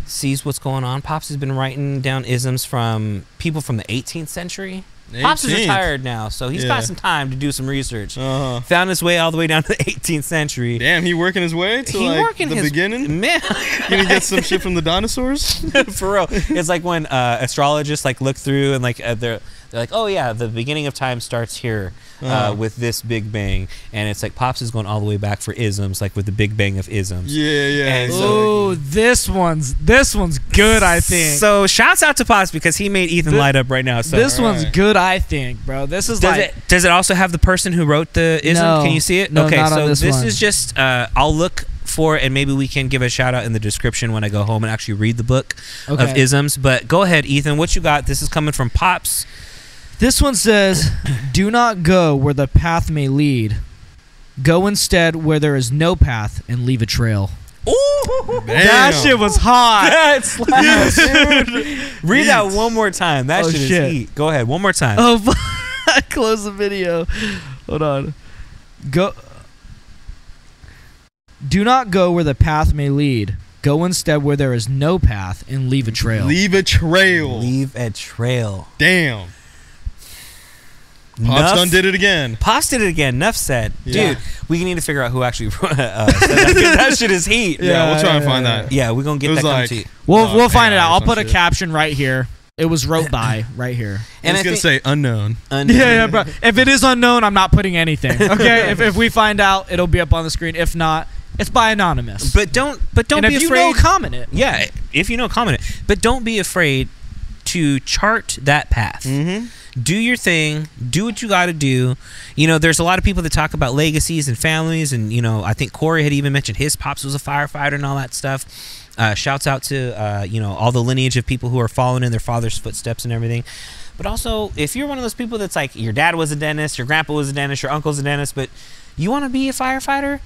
sees what's going on, Pops has been writing down isms from people from the 18th century. Pops is 18th. retired now, so he's Yeah. got some time to do some research. Uh-huh. Found his way all the way down to the 18th century. Damn, he working his way to He like working the his- beginning. Man, Gonna get some shit from the dinosaurs. for real. It's like when uh, astrologists like look through and like uh, they're they're like, oh yeah, the beginning of time starts here uh, with this Big Bang, and it's like Pops is going all the way back for isms, like with the Big Bang of isms. Yeah, yeah. And exactly. Oh, this one's this one's good. I think. So shouts out to Pops because he made Ethan Thi- light up right now. So this one's good. I think, bro. This is does like. it does it also have the person who wrote the ism? No. Can you see it? No, okay, not on so this this one. is just uh, I'll look for it and maybe we can give a shout out in the description when I go home and actually read the book of isms. But go ahead, Ethan. What you got? This is coming from Pops. This one says, "Do not go where the path may lead. Go instead where there is no path and leave a trail." Ooh, That shit was hot. that slaps, dude. Read that one more time. That Oh, shit, shit. is heat. Go ahead, one more time. Oh, close the video. Hold on. Go. Do not go where the path may lead. Go instead where there is no path and leave a trail. Leave a trail. Leave a trail. Damn. Pops Nuff- done did it again. Pops did it again. Nuff said. Yeah. Dude, we need to figure out who actually uh, said that. 'cause that shit is heat. Yeah, Yeah, we'll try and find yeah. that. Yeah, we're gonna get It that coming like- to you. We'll Uh, we'll find it out. I'll some put a shit. caption right here. It was wrote by right here. I was I gonna think- say unknown. unknown. Yeah, yeah, bro. If it is unknown, I'm not putting anything. Okay. if, if we find out, it'll be up on the screen. If not, it's by anonymous. But don't but don't and be if afraid. you know, comment it. yeah, if you know, comment it. But don't be afraid to chart that path. Mm-hmm. Do your thing do what you got to do you know there's a lot of people that talk about legacies and families and you know i think corey had even mentioned his pops was a firefighter and all that stuff uh, shouts out to uh, you know all the lineage of people who are following in their father's footsteps and everything but also if you're one of those people that's like your dad was a dentist your grandpa was a dentist your uncle's a dentist but you want to be a firefighter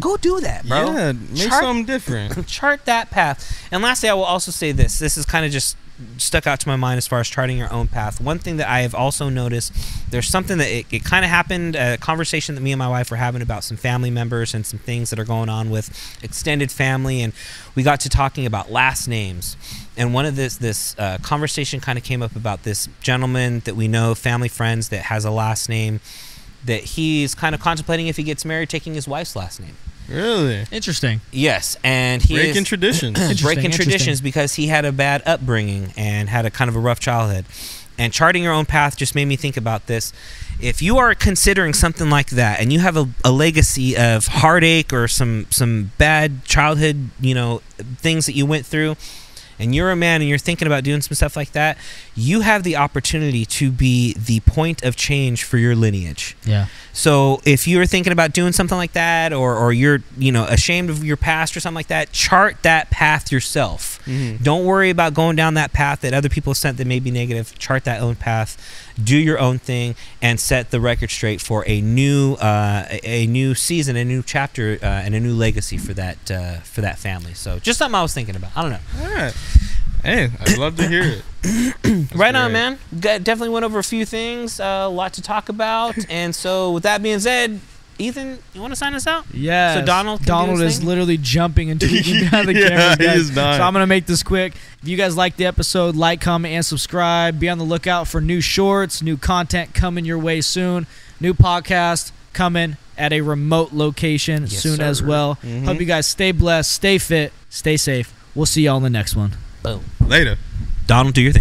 go do that bro Yeah, make Chart- something different. chart that path. And lastly, I will also say this. This is kind of just stuck out to my mind as far as charting your own path. One thing that I have also noticed, there's something that it, it kind of happened, a conversation that me and my wife were having about some family members and some things that are going on with extended family, and we got to talking about last names. And one of this this uh, conversation kind of came up about this gentleman that we know, family friends, that has a last name that he's kind of contemplating if he gets married, taking his wife's last name. Really? Interesting. Yes, and he Breaking is, traditions. Breaking traditions because he had a bad upbringing and had a kind of a rough childhood. And charting your own path just made me think about this. If you are considering something like that and you have a, a legacy of heartache or some some bad childhood, you know, things that you went through, and you're a man and you're thinking about doing some stuff like that, you have the opportunity to be the point of change for your lineage. Yeah. So if you're thinking about doing something like that, or, or you're you know ashamed of your past or something like that, chart that path yourself. Mhm. Don't worry about going down that path that other people sent that may be negative. Chart that own path, do your own thing, and set the record straight for a new uh, a, new season, a new chapter, uh, and a new legacy for that uh, for that family. So just something I was thinking about. I don't know. All right. Hey, I'd love to hear it. Right on, man. Got, definitely went over a few things, uh, a lot to talk about, and so with that being said, Ethan, you want to sign us out? Yeah. So Donald can do Donald his is thing? literally jumping and tweaking behind the Yeah, camera. he guys. is dying. So I'm gonna make this quick. If you guys like the episode, like, comment, and subscribe. Be on the lookout for new shorts, new content coming your way soon. New podcast coming at a remote location Yes, soon as sir. well. Mhm. Hope you guys stay blessed, stay fit, stay safe. We'll see y'all in the next one. Boom. Later. Donald, do your thing.